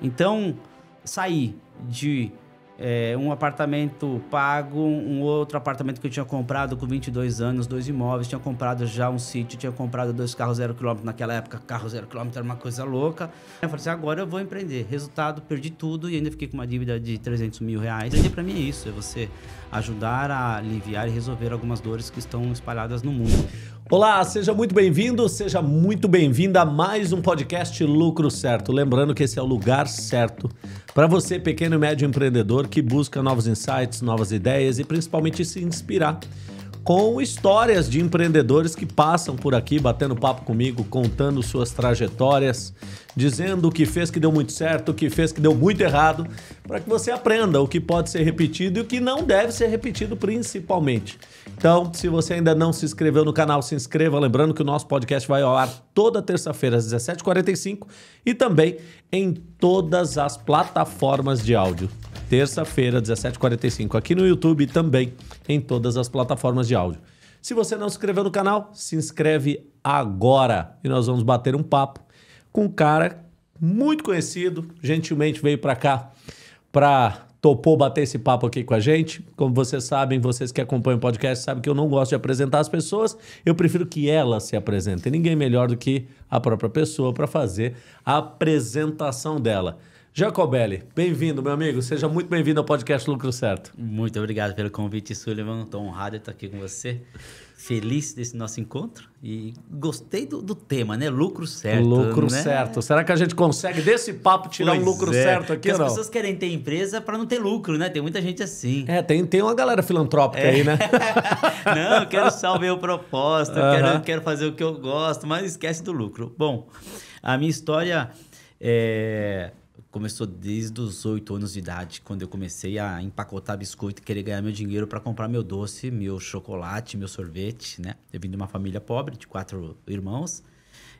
Então, sair de é, um apartamento pago, um outro apartamento que eu tinha comprado com 22 anos, dois imóveis, tinha comprado já um sítio, tinha comprado dois carros zero quilômetro naquela época, carro zero quilômetro era uma coisa louca. Eu falei assim, agora eu vou empreender. Resultado, perdi tudo e ainda fiquei com uma dívida de 300 mil reais. E para mim é isso, é você ajudar a aliviar e resolver algumas dores que estão espalhadas no mundo. Olá, seja muito bem-vindo, seja muito bem-vinda a mais um podcast Lucro Certo. Lembrando que esse é o lugar certo para você, pequeno e médio empreendedor que busca novos insights, novas ideias e principalmente se inspirar com histórias de empreendedores que passam por aqui batendo papo comigo, contando suas trajetórias, dizendo o que fez que deu muito certo, o que fez que deu muito errado, para que você aprenda o que pode ser repetido e o que não deve ser repetido principalmente. Então, se você ainda não se inscreveu no canal, se inscreva. Lembrando que o nosso podcast vai ao ar toda terça-feira às 17h45 e também em todas as plataformas de áudio. Terça-feira, 17h45, aqui no YouTube e também em todas as plataformas de áudio. Se você não se inscreveu no canal, se inscreve agora e nós vamos bater um papo com um cara muito conhecido, gentilmente veio para cá para topou bater esse papo aqui com a gente. Como vocês sabem, vocês que acompanham o podcast sabem que eu não gosto de apresentar as pessoas, eu prefiro que elas se apresentem. Ninguém melhor do que a própria pessoa para fazer a apresentação dela. Jacobelli, bem-vindo, meu amigo. Seja muito bem-vindo ao podcast Lucro Certo. Muito obrigado pelo convite, Sullivan. Estou honrado de estar aqui com você. Feliz desse nosso encontro e gostei do, do tema, né? Lucro certo. Lucro né? certo. Será que a gente consegue desse papo tirar pois um lucro é. certo aqui Porque não? As pessoas querem ter empresa para não ter lucro, né? Tem muita gente assim. É, tem, tem uma galera filantrópica é. aí, né? não, eu quero salvar o propósito, uh -huh. quero, quero fazer o que eu gosto, mas esquece do lucro. Bom, a minha história é começou desde os oito anos de idade, quando eu comecei a empacotar biscoito e querer ganhar meu dinheiro para comprar meu doce, meu chocolate, meu sorvete, né? Eu vim de uma família pobre, de quatro irmãos.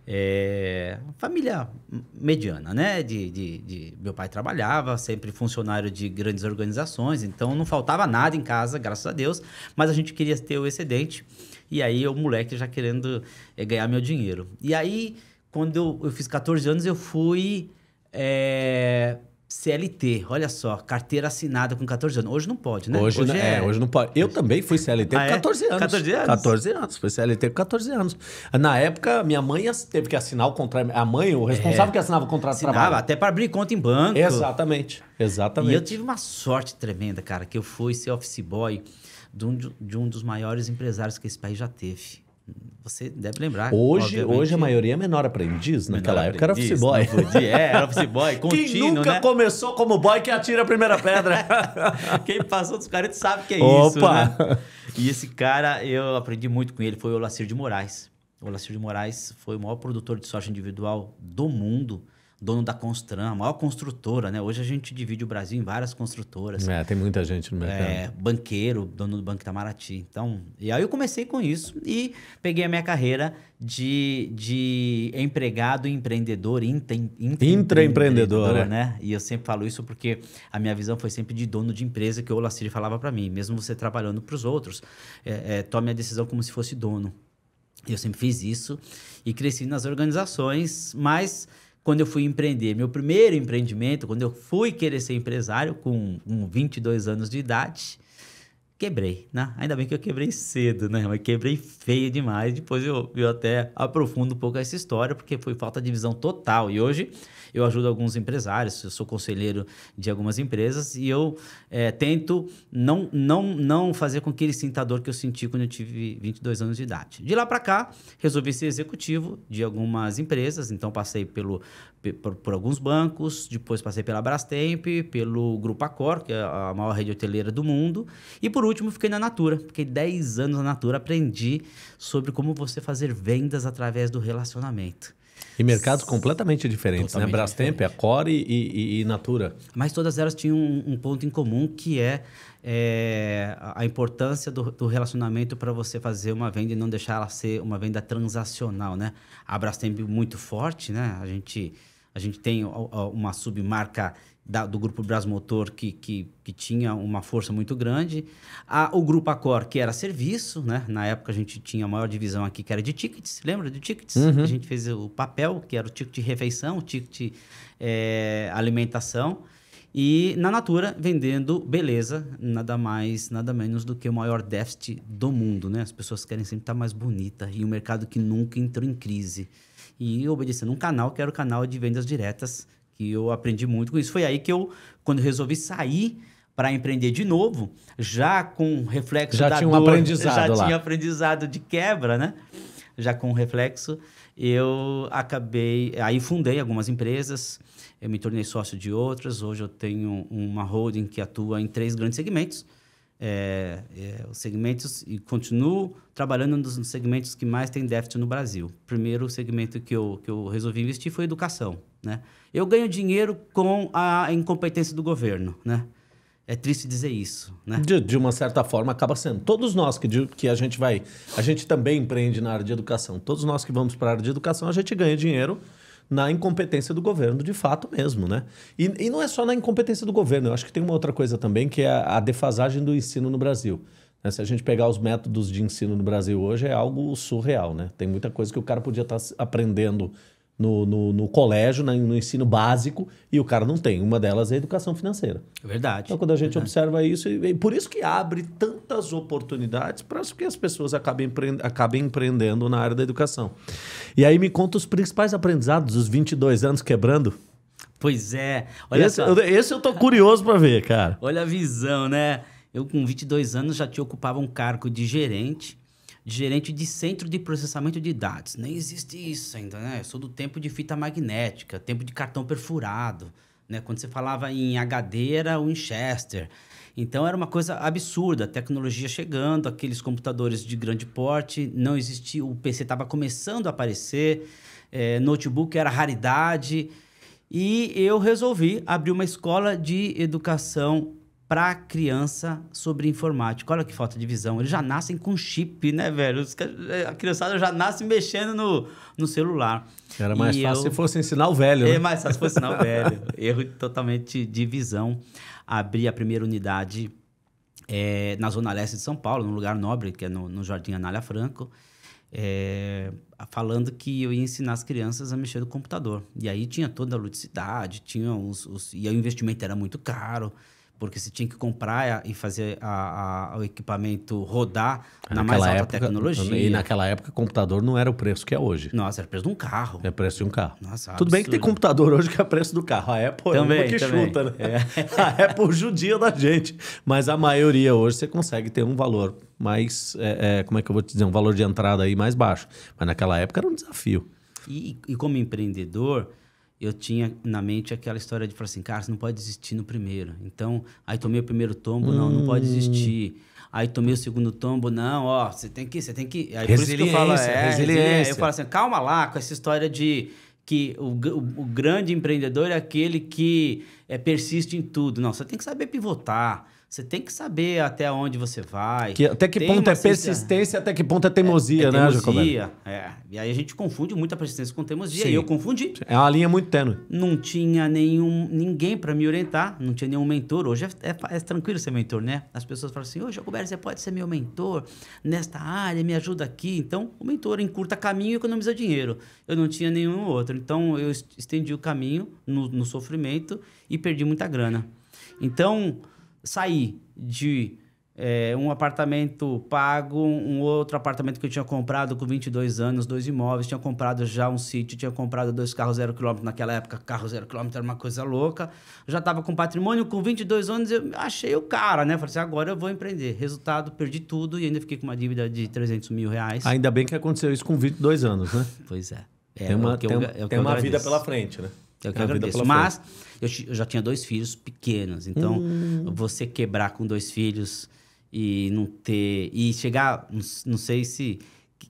É, família mediana, né? De, de, de, meu pai trabalhava, sempre funcionário de grandes organizações, então não faltava nada em casa, graças a Deus, mas a gente queria ter o excedente. E aí, o moleque já querendo é, ganhar meu dinheiro. E aí, quando eu, eu fiz 14 anos, eu fui é, CLT, olha só, carteira assinada com 14 anos. Hoje não pode, né? Hoje, hoje é... é... hoje não pode. Eu também fui CLT ah, com 14 é? anos. 14 anos? 14 anos, fui CLT com 14 anos. Na época, minha mãe teve que assinar o contrato. A mãe, o responsável é, que assinava o contrato assinava, de trabalho. até para abrir conta em banco. Exatamente, exatamente. E eu tive uma sorte tremenda, cara, que eu fui ser office boy de um, de um dos maiores empresários que esse país já teve. Você deve lembrar. Hoje, hoje a maioria é menor aprendiz. Menor Naquela aprendiz, época era office boy. Podia, é, era office boy, contínuo, Quem nunca né? começou como boy que atira a primeira pedra. Quem passou dos 40 sabe que é Opa. isso, né? E esse cara, eu aprendi muito com ele, foi o Olacir de Moraes. O Olacir de Moraes foi o maior produtor de soja individual do mundo dono da Constran, a maior construtora, né? Hoje a gente divide o Brasil em várias construtoras. É, tem muita gente no mercado. É, banqueiro, dono do Banco Itamaraty. Então, e aí eu comecei com isso e peguei a minha carreira de, de empregado empreendedor, intra, intraempreendedor, é. né? E eu sempre falo isso porque a minha visão foi sempre de dono de empresa que o Olacir falava para mim, mesmo você trabalhando para os outros, é, é, tome a decisão como se fosse dono. Eu sempre fiz isso e cresci nas organizações, mas quando eu fui empreender, meu primeiro empreendimento, quando eu fui querer ser empresário com, com 22 anos de idade, quebrei, né? Ainda bem que eu quebrei cedo, né? Mas quebrei feio demais. Depois eu, eu até aprofundo um pouco essa história, porque foi falta de visão total. E hoje eu ajudo alguns empresários, eu sou conselheiro de algumas empresas e eu é, tento não, não, não fazer com que ele sinta a dor que eu senti quando eu tive 22 anos de idade. De lá para cá, resolvi ser executivo de algumas empresas, então passei pelo, por, por, alguns bancos, depois passei pela Brastemp, pelo Grupo Accor, que é a maior rede hoteleira do mundo, e por último fiquei na Natura. Fiquei 10 anos na Natura, aprendi sobre como você fazer vendas através do relacionamento. E mercados completamente diferentes, né? Totalmente né? Brastemp, diferente. Core e, e, e, Natura. Mas todas elas tinham um, um ponto em comum que é, é a importância do, do relacionamento para você fazer uma venda e não deixar ela ser uma venda transacional, né? A Brastemp muito forte, né? A gente, a gente tem uma submarca da, do grupo Brasmotor, que, que, que tinha uma força muito grande. A, o grupo Acor, que era serviço, né? Na época a gente tinha a maior divisão aqui, que era de tickets. Lembra de tickets? Uhum. A gente fez o papel, que era o ticket de refeição, o ticket é, alimentação. E na Natura, vendendo beleza, nada mais, nada menos do que o maior déficit do mundo, né? As pessoas querem sempre estar mais bonita e um mercado que nunca entrou em crise. E obedecendo um canal que era o canal de vendas diretas, que eu aprendi muito com isso. Foi aí que eu, quando resolvi sair para empreender de novo, já com reflexo Já da tinha um dor, aprendizado já lá. tinha aprendizado de quebra, né? Já com reflexo, eu acabei, aí fundei algumas empresas, eu me tornei sócio de outras. Hoje eu tenho uma holding que atua em três grandes segmentos. É, é, os segmentos e continuo trabalhando nos segmentos que mais tem déficit no Brasil. Primeiro segmento que eu, que eu resolvi investir foi educação. Né? Eu ganho dinheiro com a incompetência do governo. Né? É triste dizer isso. Né? De, de uma certa forma, acaba sendo. Todos nós que, de- que a gente vai. A gente também empreende na área de educação. Todos nós que vamos para a área de educação, a gente ganha dinheiro na incompetência do governo, de fato mesmo, né? E, e não é só na incompetência do governo. Eu acho que tem uma outra coisa também, que é a, defasagem do ensino no Brasil. né? Se a gente pegar os métodos de ensino no Brasil hoje, é algo surreal, né? Tem muita coisa que o cara podia estar aprendendo no, no, no colégio, na- no ensino básico, e o cara não tem. Uma delas é a educação financeira. É verdade. Então, quando a gente Verdade. observa isso, e, e por isso que abre tantas oportunidades para que as pessoas acabem, empre- acabem empreendendo na área da educação. E aí me conta os principais aprendizados dos 22 anos quebrando. Pois é. Olha esse, só. esse eu tô curioso para ver, cara. Olha a visão, né? Eu, com 22 anos, já tinha ocupava um cargo de gerente, de gerente de centro de processamento de dados. Nem existe isso ainda, né? Eu sou do tempo de fita magnética, tempo de cartão perfurado, né? Quando você falava em HD, era Winchester. Então, era uma coisa absurda, a tecnologia chegando, aqueles computadores de grande porte, não existia, o PC estava começando a aparecer, eh, notebook era raridade, e eu resolvi abrir uma escola de educação para criança sobre informática. Olha que falta de visão. Eles já nascem com chip, né, velho? A criançada já nasce mexendo no, no celular. Era mais E fácil eu- se fosse ensinar o velho, É né? mais fácil fosse não, velho. Erro totalmente de visão. Abri a primeira unidade é, na Zona Leste de São Paulo, num lugar nobre, que é no, no Jardim Anália Franco, é, falando que eu ia ensinar as crianças a mexer no computador. E aí tinha toda a ludicidade, tinha os, os- e o investimento era muito caro, porque você tinha que comprar e fazer a- a- o equipamento rodar na mais alta tecnologia. E naquela época, computador não era o preço que é hoje. Nossa, era preço de um carro. É preço de um carro. Nossa, Tudo bem que tem absurdo. computador hoje que é preço do carro. A Apple é Também, uma que também. chuta, né? É. A Apple judia da gente. Mas a maioria hoje você consegue ter um valor mais. é, é, como é que eu vou te dizer? Um valor de entrada aí mais baixo. Mas naquela época era um desafio. E, e como empreendedor, eu tinha na mente aquela história de falar assim, cara, você não pode desistir no primeiro. Então, aí tomei o primeiro tombo, não, não pode desistir. Aí tomei o segundo tombo, não, ó, você tem que, você tem que. Aí por isso que eu falo, Resiliência, é, resiliência. Eu falo assim, calma lá com essa história de que o, o, o grande empreendedor é aquele que é, persiste em tudo. Não, você tem que saber pivotar. Você tem que saber até onde você vai. Que- até que Tem ponto é persistência, até que ponto é teimosia, é né, Jacobelli? teimosia, é. E aí a gente confunde muito a persistência com teimosia. Sim. E eu confundi. É uma linha muito tênue. Não tinha nenhum ninguém para me orientar, não tinha nenhum mentor. Hoje é, é- é tranquilo ser mentor, né? As pessoas falam assim: Ô, Jacobelli, você pode ser meu mentor nesta área, me ajuda aqui. Então, o mentor encurta caminho e economiza dinheiro. Eu não tinha nenhum outro. Então, eu est- estendi o caminho no, no sofrimento e perdi muita grana. Então, saí de é, um apartamento pago, um outro apartamento que eu tinha comprado com 22 anos, dois imóveis, tinha comprado já um sítio, tinha comprado dois carros zero quilômetro naquela época, carro zero quilômetro era uma coisa louca, já estava com patrimônio, com 22 anos eu achei o cara, né? Falei assim, agora eu vou empreender. Resultado, perdi tudo e ainda fiquei com uma dívida de 300 mil reais. Ainda bem que aconteceu isso com 22 anos, né? Pois é. É, tem uma, que eu- tem, é o que tem eu uma vida pela frente, né? É Tem eu pela Mas eu, eu já tinha dois filhos pequenos. Então, Hum. você quebrar com dois filhos e não ter. E chegar. Não sei se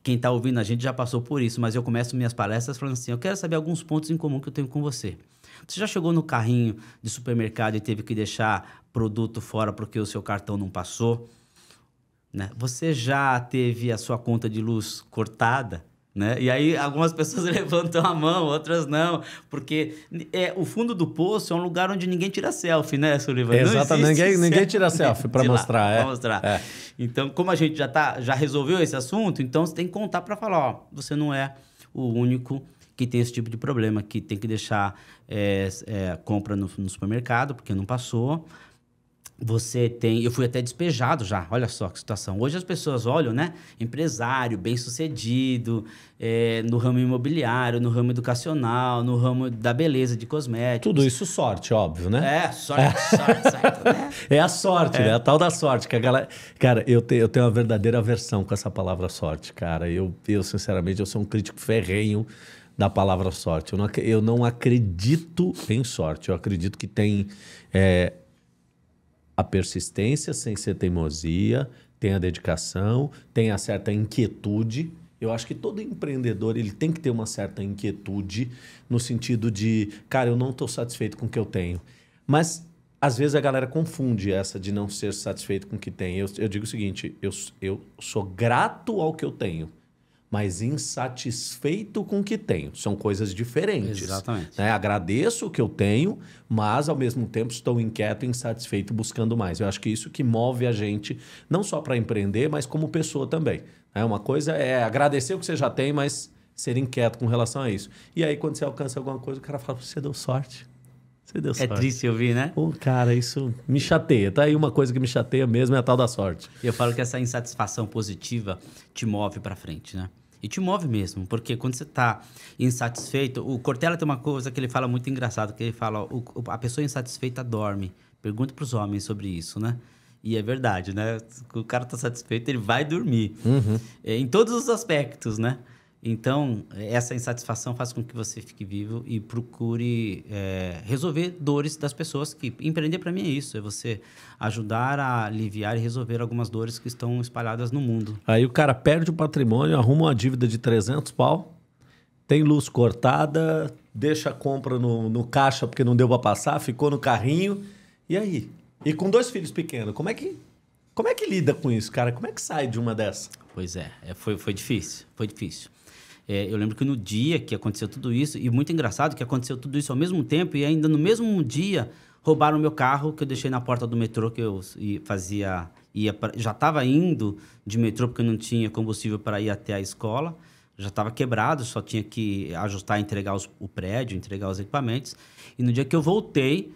quem está ouvindo a gente já passou por isso, mas eu começo minhas palestras falando assim: eu quero saber alguns pontos em comum que eu tenho com você. Você já chegou no carrinho de supermercado e teve que deixar produto fora porque o seu cartão não passou? Né? Você já teve a sua conta de luz cortada? Né? E aí algumas pessoas levantam a mão, outras não, porque é, o fundo do poço é um lugar onde ninguém tira selfie, né, Sullivan? Exatamente, ninguém, ninguém tira selfie para mostrar. é. mostrar. É. Então, como a gente já, tá, já resolveu esse assunto, então você tem que contar para falar, ó, você não é o único que tem esse tipo de problema, que tem que deixar é, é, compra no, no supermercado, porque não passou, você tem. Eu fui até despejado já, olha só que situação. Hoje as pessoas olham, né? Empresário, bem-sucedido, é, no ramo imobiliário, no ramo educacional, no ramo da beleza, de cosméticos. Tudo isso sorte, óbvio, né? É, sorte, é. sorte, certo, né? É a sorte, é. né? A tal da sorte. Que a galera... Cara, eu, te, eu tenho uma verdadeira aversão com essa palavra sorte, cara. Eu, eu, sinceramente, eu sou um crítico ferrenho da palavra sorte. Eu não, eu não acredito em sorte. Eu acredito que tem. É, a persistência sem ser teimosia, tem a dedicação, tem a certa inquietude. Eu acho que todo empreendedor ele tem que ter uma certa inquietude no sentido de, cara, eu não estou satisfeito com o que eu tenho. Mas às vezes a galera confunde essa de não ser satisfeito com o que tem. Eu, eu digo o seguinte: eu, eu sou grato ao que eu tenho mas insatisfeito com o que tenho. São coisas diferentes. Exatamente. Né? Agradeço o que eu tenho, mas ao mesmo tempo estou inquieto e insatisfeito buscando mais. Eu acho que isso que move a gente, não só para empreender, mas como pessoa também. Né? Uma coisa é agradecer o que você já tem, mas ser inquieto com relação a isso. E aí, quando você alcança alguma coisa, o cara fala: você deu sorte. Você deu é sorte. É triste ouvir, né? Pô, cara, isso me chateia. Tá aí uma coisa que me chateia mesmo é a tal da sorte. Eu falo que essa insatisfação positiva te move para frente, né? E te move mesmo, porque quando você está insatisfeito, o Cortella tem uma coisa que ele fala muito engraçado, que ele fala, o, a pessoa insatisfeita dorme. Pergunta para os homens sobre isso, né? E é verdade, né? O cara está satisfeito, ele vai dormir. Uhum. É, em todos os aspectos, né? Então, essa insatisfação faz com que você fique vivo e procure é, resolver dores das pessoas. Que empreender para mim é isso, é você ajudar a aliviar e resolver algumas dores que estão espalhadas no mundo. Aí o cara perde o patrimônio, arruma uma dívida de 300 pau, tem luz cortada, deixa a compra no, no caixa porque não deu para passar, ficou no carrinho. E aí? E com dois filhos pequenos, como é que como é que lida com isso, cara? Como é que sai de uma dessas? Pois é, é foi, foi difícil, foi difícil. É, eu lembro que no dia que aconteceu tudo isso, e muito engraçado que aconteceu tudo isso ao mesmo tempo, e ainda no mesmo dia roubaram o meu carro que eu deixei na porta do metrô que eu fazia. Ia pra, já estava indo de metrô porque eu não tinha combustível para ir até a escola. Já estava quebrado, só tinha que ajustar, entregar os, o prédio, entregar os equipamentos. E no dia que eu voltei,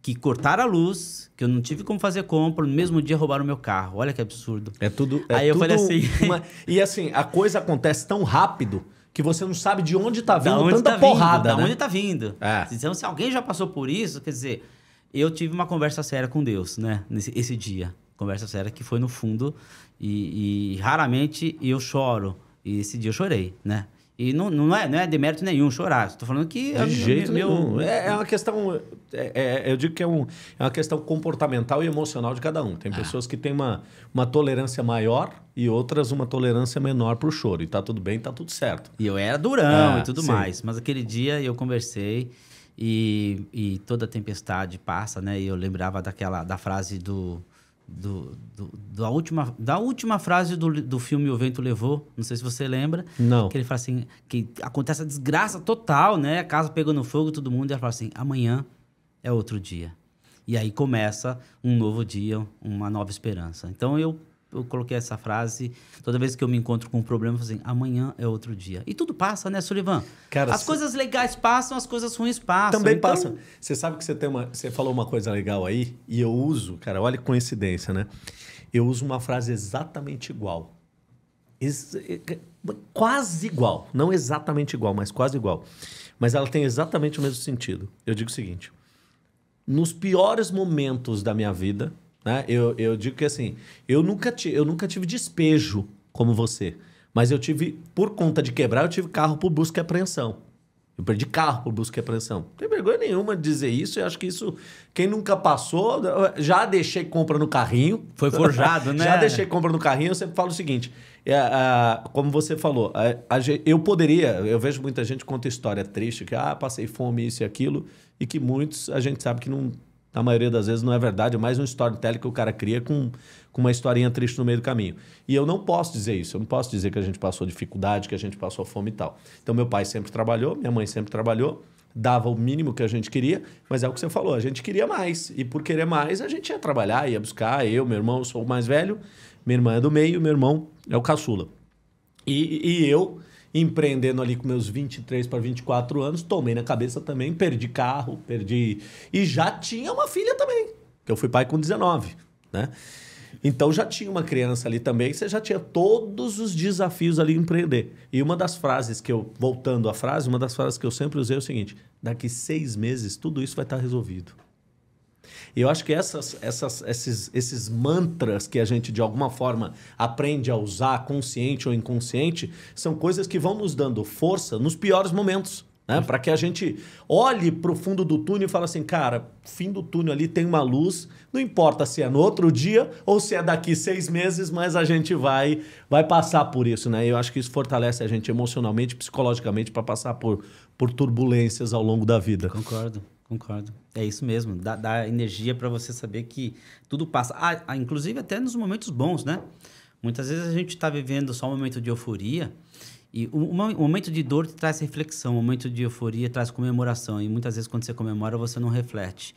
que cortaram a luz, que eu não tive como fazer compra, no mesmo dia roubaram o meu carro. Olha que absurdo. É tudo. É Aí eu falei assim. Uma... E assim, a coisa acontece tão rápido que você não sabe de onde está vindo onde tanta tá porrada. Vindo, né? onde está vindo. É. Então, se alguém já passou por isso, quer dizer, eu tive uma conversa séria com Deus, né? Nesse esse dia. Conversa séria que foi no fundo. E, e raramente eu choro. E esse dia eu chorei, né? E não, não, é, não é demérito nenhum chorar. Estou falando que... De é jeito meu, nenhum. É, é uma questão... É, é, eu digo que é, um, é uma questão comportamental e emocional de cada um. Tem ah. pessoas que têm uma, uma tolerância maior e outras uma tolerância menor para o choro. E tá tudo bem, tá tudo certo. E eu era durão e tudo sim. mais. Mas aquele dia eu conversei e, e toda tempestade passa, né? E eu lembrava daquela da frase do do, do, da, última, da última frase do, do filme O Vento Levou, não sei se você lembra. Não. Que ele fala assim, que acontece a desgraça total, né? A casa pegando fogo, todo mundo, e ela fala assim, amanhã é outro dia. E aí começa um novo dia, uma nova esperança. Então eu eu coloquei essa frase toda vez que eu me encontro com um problema, assim, amanhã é outro dia. E tudo passa, né, Sullivan? Cara, as cê... coisas legais passam, as coisas ruins passam. Também então... passam. Você sabe que você tem uma, você falou uma coisa legal aí e eu uso, cara, olha que coincidência, né? Eu uso uma frase exatamente igual. Ex quase igual, não exatamente igual, mas quase igual. Mas ela tem exatamente o mesmo sentido. Eu digo o seguinte: nos piores momentos da minha vida, né? Eu, eu digo que assim, eu nunca, eu nunca tive despejo como você. Mas eu tive, por conta de quebrar, eu tive carro por busca e apreensão. Eu perdi carro por busca e apreensão. Não tem vergonha nenhuma de dizer isso. Eu acho que isso, quem nunca passou, já deixei compra no carrinho. Foi forjado, né? já deixei compra no carrinho. Eu sempre falo o seguinte: é, a, como você falou, a, eu poderia, eu vejo muita gente conta história triste, que ah, passei fome, isso e aquilo, e que muitos a gente sabe que não Na maioria das vezes não é verdade, é mais um storytelling que o cara cria com, com uma historinha triste no meio do caminho. E eu não posso dizer isso, eu não posso dizer que a gente passou dificuldade, que a gente passou fome e tal. Então, meu pai sempre trabalhou, minha mãe sempre trabalhou, dava o mínimo que a gente queria, mas é o que você falou, a gente queria mais. E por querer mais, a gente ia trabalhar, ia buscar. Eu, meu irmão, sou o mais velho, minha irmã é do meio, meu irmão é o caçula. E, e eu, empreendendo ali com meus 23 para 24 anos, tomei na cabeça também, perdi carro, perdi. E já tinha uma filha também, que eu fui pai com 19, né? Então já tinha uma criança ali também, você já tinha todos os desafios ali empreender. E uma das frases que eu, voltando à frase, uma das frases que eu sempre usei é o seguinte: daqui seis meses tudo isso vai estar resolvido. Eu acho que essas, essas, esses, esses mantras que a gente, de alguma forma, aprende a usar, consciente ou inconsciente, são coisas que vão nos dando força nos piores momentos. Né? Para que a gente olhe para o fundo do túnel e fale assim, cara, fim do túnel ali tem uma luz, não importa se é no outro dia ou se é daqui seis meses, mas a gente vai vai passar por isso, né? Eu acho que isso fortalece a gente emocionalmente, psicologicamente para passar por, por turbulências ao longo da vida. Concordo, concordo. É isso mesmo, dá, dá energia para você saber que tudo passa. Ah, ah, inclusive até nos momentos bons, né? Muitas vezes a gente está vivendo só um momento de euforia e o, o, momento de dor traz reflexão, o momento de euforia traz comemoração. E muitas vezes, quando você comemora, você não reflete.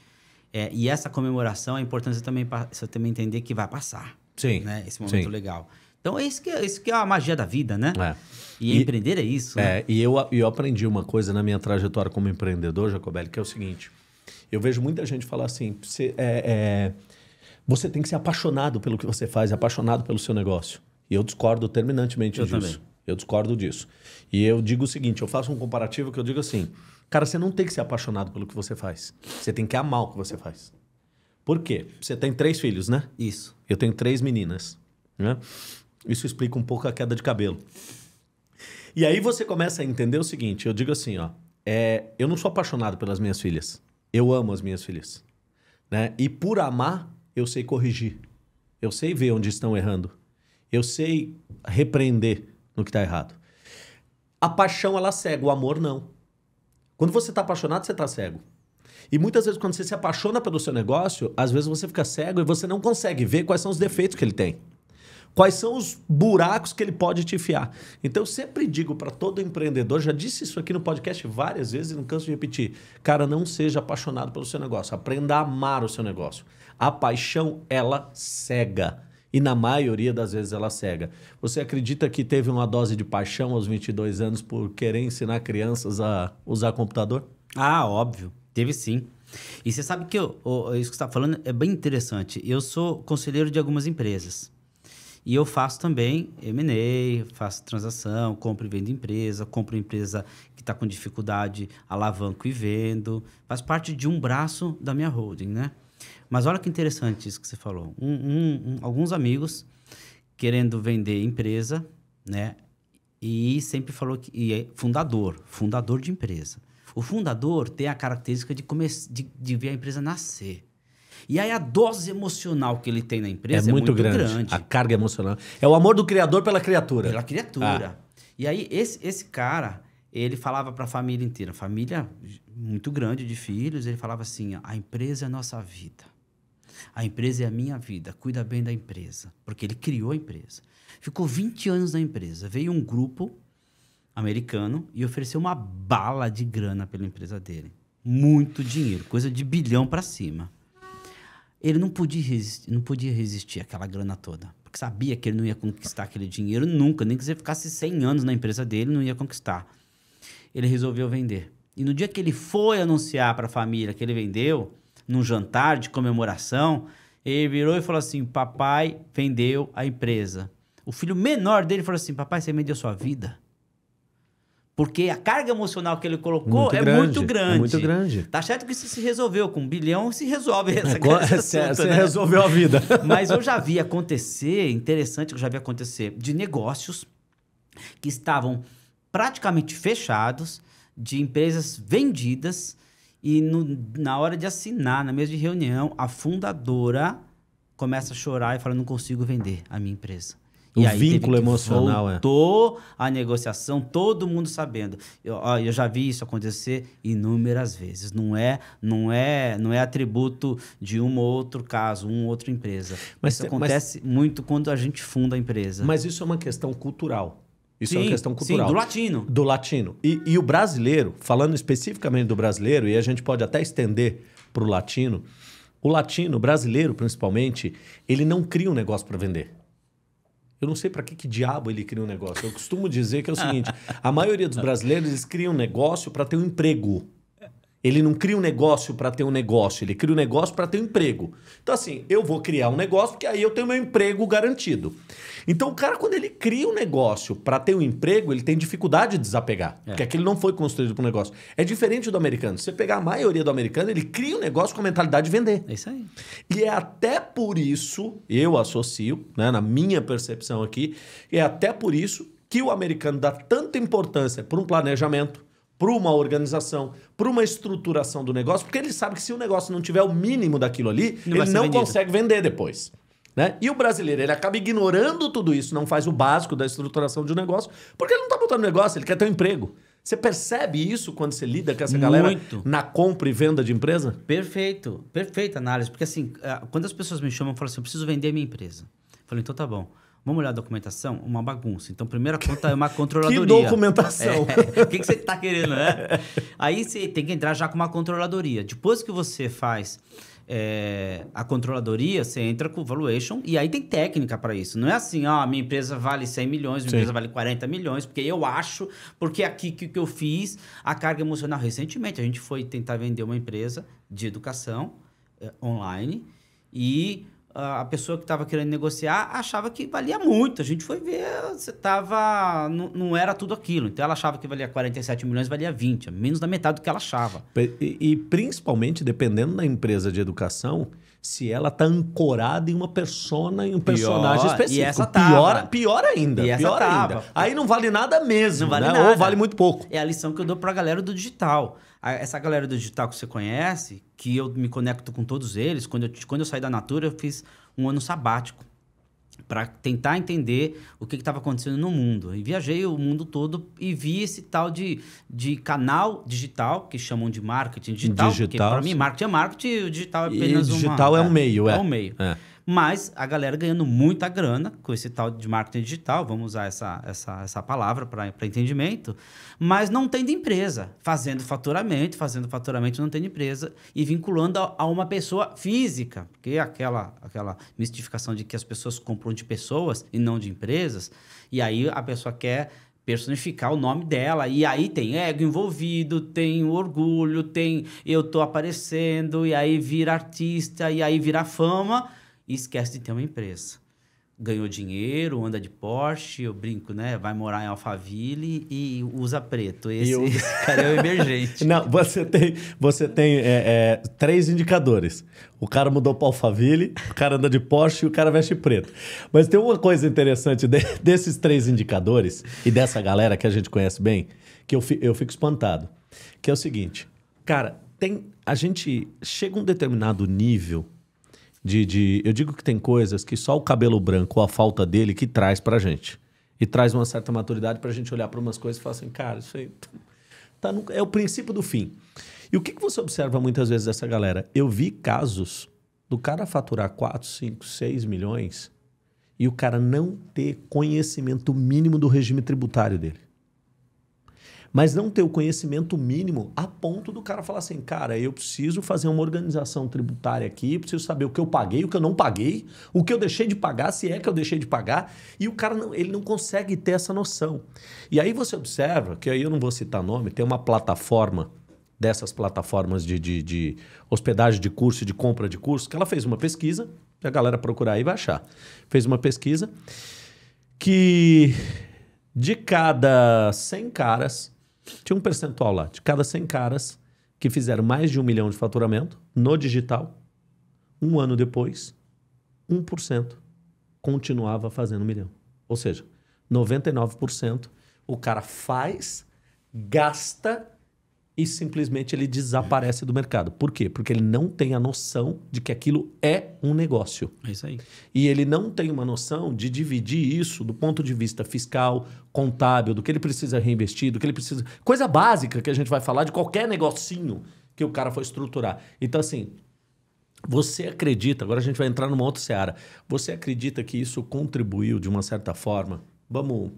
É, e essa comemoração é importante você também, você também entender que vai passar. Sim. Né? Esse momento sim. legal. Então, é isso, que, é isso que é a magia da vida, né? É. E, e, empreender é isso. É, né? e eu, eu aprendi uma coisa na minha trajetória como empreendedor, Jacobelli, que é o seguinte. Eu vejo muita gente falar assim, você, é, é, você tem que ser apaixonado pelo que você faz, apaixonado pelo seu negócio. E eu discordo terminantemente eu disso. Também. Eu discordo disso. E eu digo o seguinte: eu faço um comparativo que eu digo assim, cara, você não tem que ser apaixonado pelo que você faz. Você tem que amar o que você faz. Por quê? Você tem três filhos, né? Isso. Eu tenho três meninas. Né? Isso explica um pouco a queda de cabelo. E aí você começa a entender o seguinte: eu digo assim, ó, é, eu não sou apaixonado pelas minhas filhas. Eu amo as minhas filhas. Né? E por amar, eu sei corrigir. Eu sei ver onde estão errando. Eu sei repreender no que está errado. A paixão, ela cega, o amor não. Quando você está apaixonado, você está cego. E muitas vezes, quando você se apaixona pelo seu negócio, às vezes você fica cego e você não consegue ver quais são os defeitos que ele tem. Quais são os buracos que ele pode te enfiar. Então, eu sempre digo para todo empreendedor, já disse isso aqui no podcast várias vezes e não canso de repetir. Cara, não seja apaixonado pelo seu negócio. Aprenda a amar o seu negócio. A paixão, ela cega e na maioria das vezes ela cega. Você acredita que teve uma dose de paixão aos 22 anos por querer ensinar crianças a usar computador? Ah, óbvio. Teve sim. E você sabe que eu, isso que você está falando é bem interessante. Eu sou conselheiro de algumas empresas. E eu faço também M&A, faço transação, compro e vendo empresa, compro empresa que está com dificuldade, alavanco e vendo. Faz parte de um braço da minha holding, né? Mas olha que interessante isso que você falou. Um, um, um, alguns amigos querendo vender empresa, né? E sempre falou que e é fundador, fundador de empresa. O fundador tem a característica de, de, de ver a empresa nascer. E aí a dose emocional que ele tem na empresa é, é muito, muito grande. grande. A carga emocional. É o amor do criador pela criatura. Pela criatura. Ah. E aí esse, esse cara, ele falava para a família inteira, família muito grande de filhos, ele falava assim: a empresa é a nossa vida. A empresa é a minha vida, cuida bem da empresa. Porque ele criou a empresa. Ficou 20 anos na empresa. Veio um grupo americano e ofereceu uma bala de grana pela empresa dele. Muito dinheiro, coisa de bilhão para cima. Ele não podia resistir, não podia resistir àquela grana toda, porque sabia que ele não ia conquistar aquele dinheiro nunca, nem que você ficasse 100 anos na empresa dele, não ia conquistar. Ele resolveu vender. E no dia que ele foi anunciar para a família que ele vendeu, num jantar de comemoração, ele virou e falou assim: Papai vendeu a empresa. O filho menor dele falou assim: Papai, você vendeu sua vida. Porque a carga emocional que ele colocou muito é grande, muito grande. É muito grande. Tá certo que isso se resolveu. Com um bilhão se resolve essa é, Você né? resolveu a vida. Mas eu já vi acontecer, interessante que eu já vi acontecer, de negócios que estavam praticamente fechados, de empresas vendidas, e no, na hora de assinar, na mesa de reunião, a fundadora começa a chorar e fala: Não consigo vender a minha empresa. O E vínculo emocional, é. voltou a negociação, todo mundo sabendo. Eu, ó, eu já vi isso acontecer inúmeras vezes. Não é, não é, não é atributo de um ou outro caso, um ou outra empresa. Mas isso te- mas- acontece muito quando a gente funda a empresa. Mas isso é uma questão cultural. Isso é uma Sim, questão cultural. Sim, do latino. do latino. E, e o brasileiro, falando especificamente do brasileiro, e a gente pode até estender para o latino, o latino, o brasileiro principalmente, ele não cria um negócio para vender. Eu não sei para que, que diabo ele cria um negócio. Eu costumo dizer que é o seguinte: a maioria dos brasileiros eles criam um negócio para ter um emprego. Ele não cria um negócio para ter um negócio, ele cria um negócio para ter um emprego. Então, assim, eu vou criar um negócio porque aí eu tenho meu emprego garantido. Então, o cara, quando ele cria um negócio para ter um emprego, ele tem dificuldade de desapegar. Porque aquilo não foi construído para um negócio. É diferente do americano. Se você pegar a maioria do americano, ele cria um negócio com a mentalidade de vender. É isso aí. E é até por isso, eu associo, né, na minha percepção aqui, é até por isso que o americano dá tanta importância para um planejamento, para uma organização, para uma estruturação do negócio, porque ele sabe que se o negócio não tiver o mínimo daquilo ali, Não ele não vendido. consegue vender depois. Né? E o brasileiro, ele acaba ignorando tudo isso, não faz o básico da estruturação de um negócio, porque ele não está botando negócio, ele quer ter um emprego. Você percebe isso quando você lida com essa galera Muito. na compra e venda de empresa? Perfeito, perfeita análise. Porque assim, ah, quando as pessoas me chamam e falam assim, eu preciso vender a minha empresa. Eu falei, então tá bom. Vamos olhar a documentação? Uma bagunça. Então, primeira conta é uma controladoria. Que documentação? É, O que, que você está querendo, né? Aí você tem que entrar já com uma controladoria. Depois que você faz é, a controladoria, você entra com o valuation e aí tem técnica para isso. Não é assim, ó, minha empresa vale 100 milhões, minha Sim. empresa vale 40 milhões, porque eu acho, porque aqui que, que eu fiz a carga emocional. Recentemente, a gente foi tentar vender uma empresa de educação eh, online e a pessoa que estava querendo negociar achava que valia muito. A gente foi ver, você tava. Não, não era tudo aquilo. Então ela achava que valia 47 milhões, valia 20, menos da metade do que ela achava. E, e principalmente dependendo da empresa de educação, se ela tá ancorada em uma persona, em um personagem Pior, específico. e essa pior, tava. pior ainda. E essa pior tava. ainda. Aí não vale nada mesmo, Não vale né? nada. Ou vale muito pouco. É a lição que eu dou pra galera do digital. Essa galera do digital que você conhece, que eu me conecto com todos eles, quando eu, quando eu saí da Natura, eu fiz um ano sabático para tentar entender o que estava acontecendo no mundo. E viajei o mundo todo e vi esse tal de, de canal digital, que chamam de marketing digital. Porque Digital, para mim, marketing é marketing, o digital é E apenas o uma... digital é um meio, é. É um meio. É. Mas a galera ganhando muita grana com esse tal de marketing digital, vamos usar essa, essa, essa palavra para entendimento, mas não tendo empresa, fazendo faturamento, fazendo faturamento não tendo empresa e vinculando a, a uma pessoa física, porque aquela, aquela mistificação de que as pessoas compram de pessoas e não de empresas, e aí a pessoa quer personificar o nome dela. E aí tem ego envolvido, tem orgulho, tem eu tô aparecendo, e aí vira artista, e aí vira fama, e esquece de ter uma empresa. Ganhou dinheiro, anda de Porsche, eu brinco, né? Vai morar em Alphaville e usa preto. Esse, eu- esse cara é o emergente. Não, você tem, você tem é, é, três indicadores. O cara mudou para Alphaville, o cara anda de Porsche e o cara veste preto. Mas tem uma coisa interessante de- desses três indicadores e dessa galera que a gente conhece bem, que eu, fi- eu fico espantado. Que é o seguinte, cara, tem, a gente chega a um determinado nível de, de- Eu digo que tem coisas que só o cabelo branco ou a falta dele que traz pra gente. E traz uma certa maturidade pra gente olhar para umas coisas e falar assim, cara, isso aí tá no- é o princípio do fim. E o que, que você observa muitas vezes dessa galera? Eu vi casos do cara faturar 4, 5, 6 milhões e o cara não ter conhecimento mínimo do regime tributário dele. Mas não ter o conhecimento mínimo a ponto do cara falar assim, cara, eu preciso fazer uma organização tributária aqui, preciso saber o que eu paguei, o que eu não paguei, o que eu deixei de pagar, se é que eu deixei de pagar, e o cara não, ele não consegue ter essa noção. E aí você observa, que aí eu não vou citar nome, tem uma plataforma dessas plataformas de, de, de hospedagem de curso e de compra de curso, que ela fez uma pesquisa, a galera procurar aí vai achar. Fez uma pesquisa que de cada 100 caras, tinha um percentual lá, de cada 100 caras que fizeram mais de um milhão de faturamento no digital, um ano depois, 1% continuava fazendo um milhão. Ou seja, 99% o cara faz, gasta e simplesmente ele desaparece do mercado. Por quê? Porque ele não tem a noção de que aquilo é um negócio. É isso aí. E ele não tem uma noção de dividir isso do ponto de vista fiscal, contábil, do que ele precisa reinvestir, do que ele precisa. Coisa básica que a gente vai falar de qualquer negocinho que o cara for estruturar. Então, assim, você acredita, agora a gente vai entrar numa outra seara, você acredita que isso contribuiu de uma certa forma? Vamos.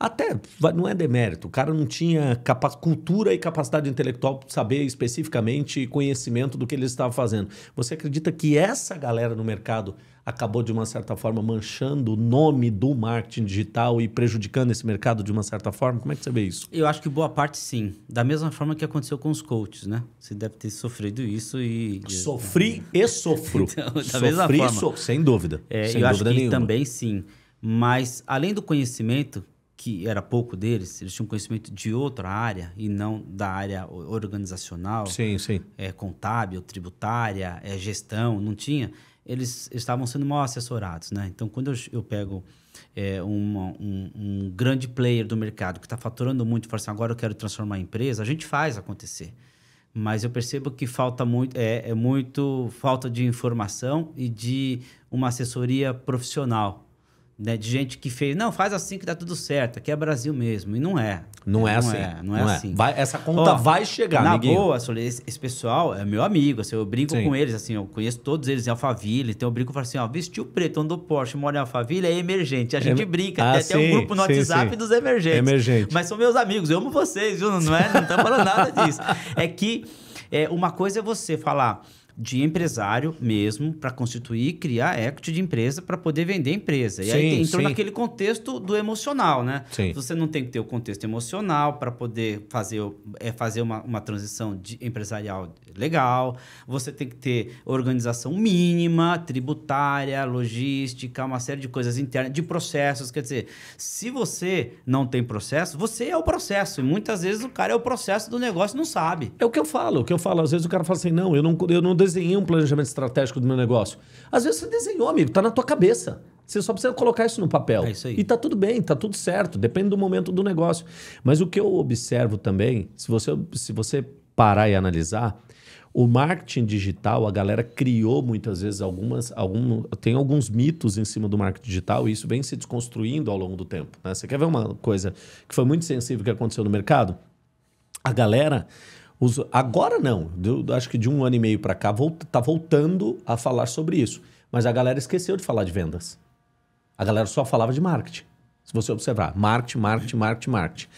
Até não é demérito, o cara não tinha cultura e capacidade intelectual para saber especificamente conhecimento do que ele estava fazendo. Você acredita que essa galera no mercado acabou, de uma certa forma, manchando o nome do marketing digital e prejudicando esse mercado de uma certa forma? Como é que você vê isso? Eu acho que boa parte sim. Da mesma forma que aconteceu com os coaches, né? Você deve ter sofrido isso e. Sofri e sofro. Então, da Sofri mesma e forma. so- sem dúvida. É, sem eu acho dúvida que nenhuma. também sim. Mas, além do conhecimento, que era pouco deles, eles tinham conhecimento de outra área e não da área organizacional, Sim, sim. é, contábil, tributária, é, gestão, não tinha. Eles estavam sendo mal assessorados, né? Então, quando eu, eu pego é, uma- um, um grande player do mercado que está faturando muito e fala assim, agora eu quero transformar a empresa, a gente faz acontecer. Mas eu percebo que falta muito, é, é muito falta de informação e de uma assessoria profissional. Né? De gente que fez, não, faz assim que dá tudo certo, aqui é Brasil mesmo. E não é. Não é assim. não é assim. Vai- essa conta Ó, vai chegar, Na amiguinho. boa, esse, esse pessoal é meu amigo, assim, eu brinco Sim. com eles, assim, eu conheço todos eles em Alphaville, então eu brinco e falo assim, ó, vestiu preto, andou Porsche, mora em Alphaville, é emergente. A gente Em- brinca, Ah, tem até sim, um grupo no sim, WhatsApp sim. dos emergentes. Emergente. Mas são meus amigos, eu amo vocês, viu? Não é? Não estamos falando nada disso. É que é, uma coisa é você falar de empresário mesmo para constituir e criar equity de empresa para poder vender a empresa. E aí Sim, tem- entrou sim. naquele contexto do emocional, né? Sim. Você não tem que ter o contexto emocional para poder fazer, é, fazer uma, uma transição de empresarial legal. Você tem que ter organização mínima, tributária, logística, uma série de coisas internas, de processos. Quer dizer, se você não tem processo, você é o processo. E muitas vezes o cara é o processo do negócio e não sabe. É o que eu falo, o que eu falo. Às vezes o cara fala assim: não, eu não, eu não desenhei um planejamento estratégico do meu negócio. Às vezes você desenhou, amigo, tá na tua cabeça. Você só precisa colocar isso no papel. É isso aí. E tá tudo bem, tá tudo certo, depende do momento do negócio. Mas o que eu observo também, se você, se você parar e analisar, o marketing digital, a galera criou muitas vezes algumas. Algum, tem alguns mitos em cima do marketing digital e isso vem se desconstruindo ao longo do tempo. né? Você quer ver uma coisa que foi muito sensível que aconteceu no mercado? A galera. Usa- agora não, acho que de um ano e meio para cá volta, tá voltando a falar sobre isso. Mas a galera esqueceu de falar de vendas. A galera só falava de marketing. Se você observar, marketing, marketing, marketing, marketing.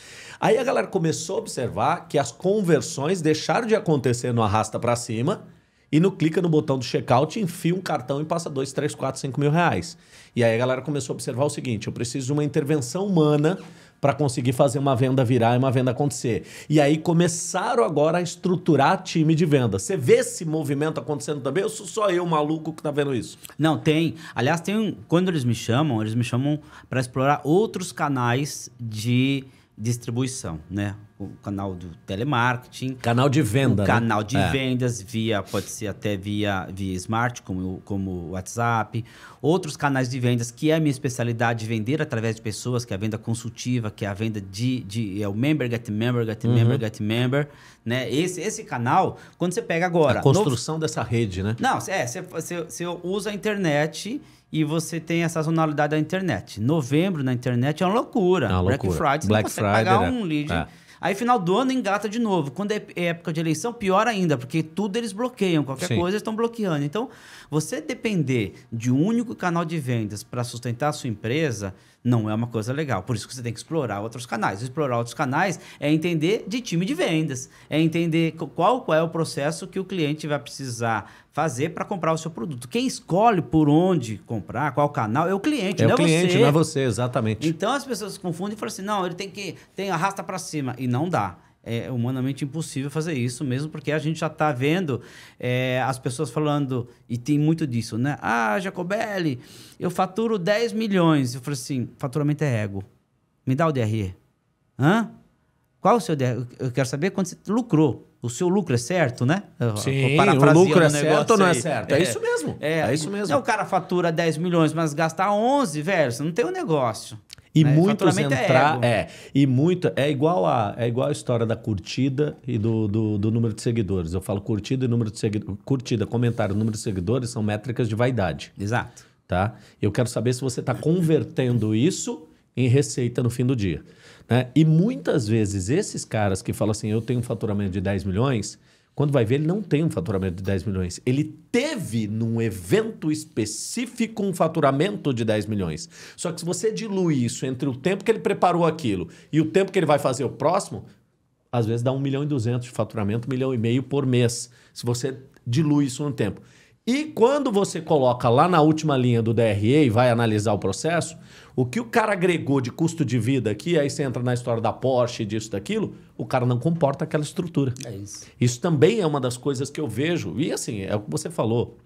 Aí a galera começou a observar que as conversões deixaram de acontecer no arrasta para cima e no clica no botão do checkout, enfia um cartão e passa 2, 3, 4, 5 mil reais. E aí a galera começou a observar o seguinte: eu preciso de uma intervenção humana para conseguir fazer uma venda virar e uma venda acontecer. E aí começaram agora a estruturar time de venda. Você vê esse movimento acontecendo também? Ou sou só eu, maluco, que tá vendo isso? Não, tem. Aliás, tem um, quando eles me chamam, eles me chamam para explorar outros canais de distribuição, né? O canal do telemarketing, Canal de venda. né? canal de É. vendas via pode ser até via via smart como o- como WhatsApp outros canais de vendas que é a minha especialidade vender através de pessoas que é a venda consultiva que é a venda de, de é o member get member get Uhum. member get member né esse esse canal quando você pega agora A construção dessa rede, né? não, é, você, você, você usa a internet e você tem a sazonalidade da internet. Novembro na internet é uma loucura. É uma Black loucura. Friday, você Black consegue Friday, pagar né? um lead. É. Aí final do ano engata de novo. Quando é época de eleição, pior ainda, porque tudo eles bloqueiam. Qualquer Sim. coisa eles estão bloqueando. Então, você depender de um único canal de vendas para sustentar a sua empresa não é uma coisa legal. Por isso que você tem que explorar outros canais. Explorar outros canais é entender de time de vendas, é entender qual, qual é o processo que o cliente vai precisar fazer para comprar o seu produto. Quem escolhe por onde comprar, qual canal, é o cliente, É não o cliente, você. não é você, exatamente. Então as pessoas se confundem e falam assim: não, ele tem que. Tem arrasta para cima. E não dá. É humanamente impossível fazer isso, mesmo porque a gente já está vendo é, as pessoas falando, e tem muito disso, né? Ah, Jacobelli, eu faturo 10 milhões. Eu falei assim: faturamento é ego. Me dá o DRE. Hã? Qual o seu DRE? Eu quero saber quanto você lucrou. O seu lucro é certo, né? Eu- Sim, o lucro é certo ou não é certo? É isso mesmo. É isso mesmo. Não, o cara fatura 10 milhões, mas gasta 11, velho, você não tem um negócio. E né? muitos é entrar. ego. É, e muito. É igual a, é igual a história da curtida e do, do, do número de seguidores. Eu falo curtida e número de seguidores. Curtida, comentário, número de seguidores são métricas de vaidade. Exato. tá? Eu quero saber se você está convertendo isso em receita no fim do dia. Né? E muitas vezes esses caras que falam assim, eu tenho um faturamento de 10 milhões, quando vai ver, ele não tem um faturamento de 10 milhões. Ele teve num evento específico um faturamento de 10 milhões. Só que se você dilui isso entre o tempo que ele preparou aquilo e o tempo que ele vai fazer o próximo, às vezes dá 1 milhão e 200 de faturamento, 1 milhão e meio por mês, se você dilui isso no tempo. E quando você coloca lá na última linha do DRE e vai analisar o processo, o que o cara agregou de custo de vida aqui, aí você entra na história da Porsche, disso, daquilo, o cara não comporta aquela estrutura. É isso. Isso também é uma das coisas que eu vejo. E assim, é o que você falou.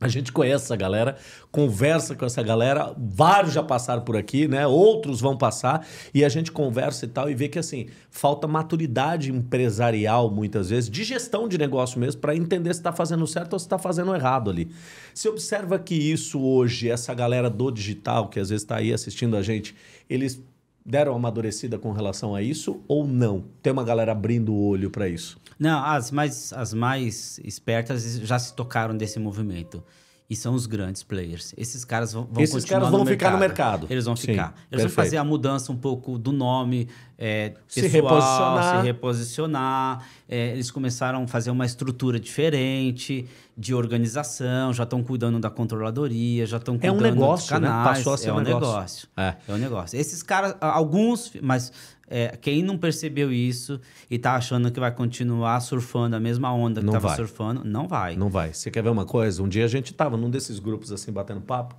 A gente conhece essa galera, conversa com essa galera, vários já passaram por aqui, né? Outros vão passar e a gente conversa e tal e vê que assim, falta maturidade empresarial muitas vezes, de gestão de negócio mesmo, para entender se está fazendo certo ou se está fazendo errado ali. Você observa que isso hoje, essa galera do digital, que às vezes está aí assistindo a gente, eles deram amadurecida com relação a isso ou não? Tem uma galera abrindo o olho para isso? Não, as mais, as mais espertas já se tocaram desse movimento. E são os grandes players. Esses caras vão, vão Esses caras vão no ficar no mercado. mercado. Eles vão Sim, ficar. Eles perfeito. vão fazer a mudança um pouco do nome, é, Se pessoal, reposicionar. se reposicionar. É, eles começaram a fazer uma estrutura diferente de organização, já estão cuidando da controladoria, já estão É um cuidando negócio, dos né? canais. Passou a ser é um negócio. negócio. É. É um negócio. Esses caras, alguns, mas é, quem não percebeu isso e tá achando que vai continuar surfando a mesma onda que Não tava vai. surfando, não vai. Não vai. Você quer ver uma coisa? Um dia a gente tava num desses grupos assim, batendo papo,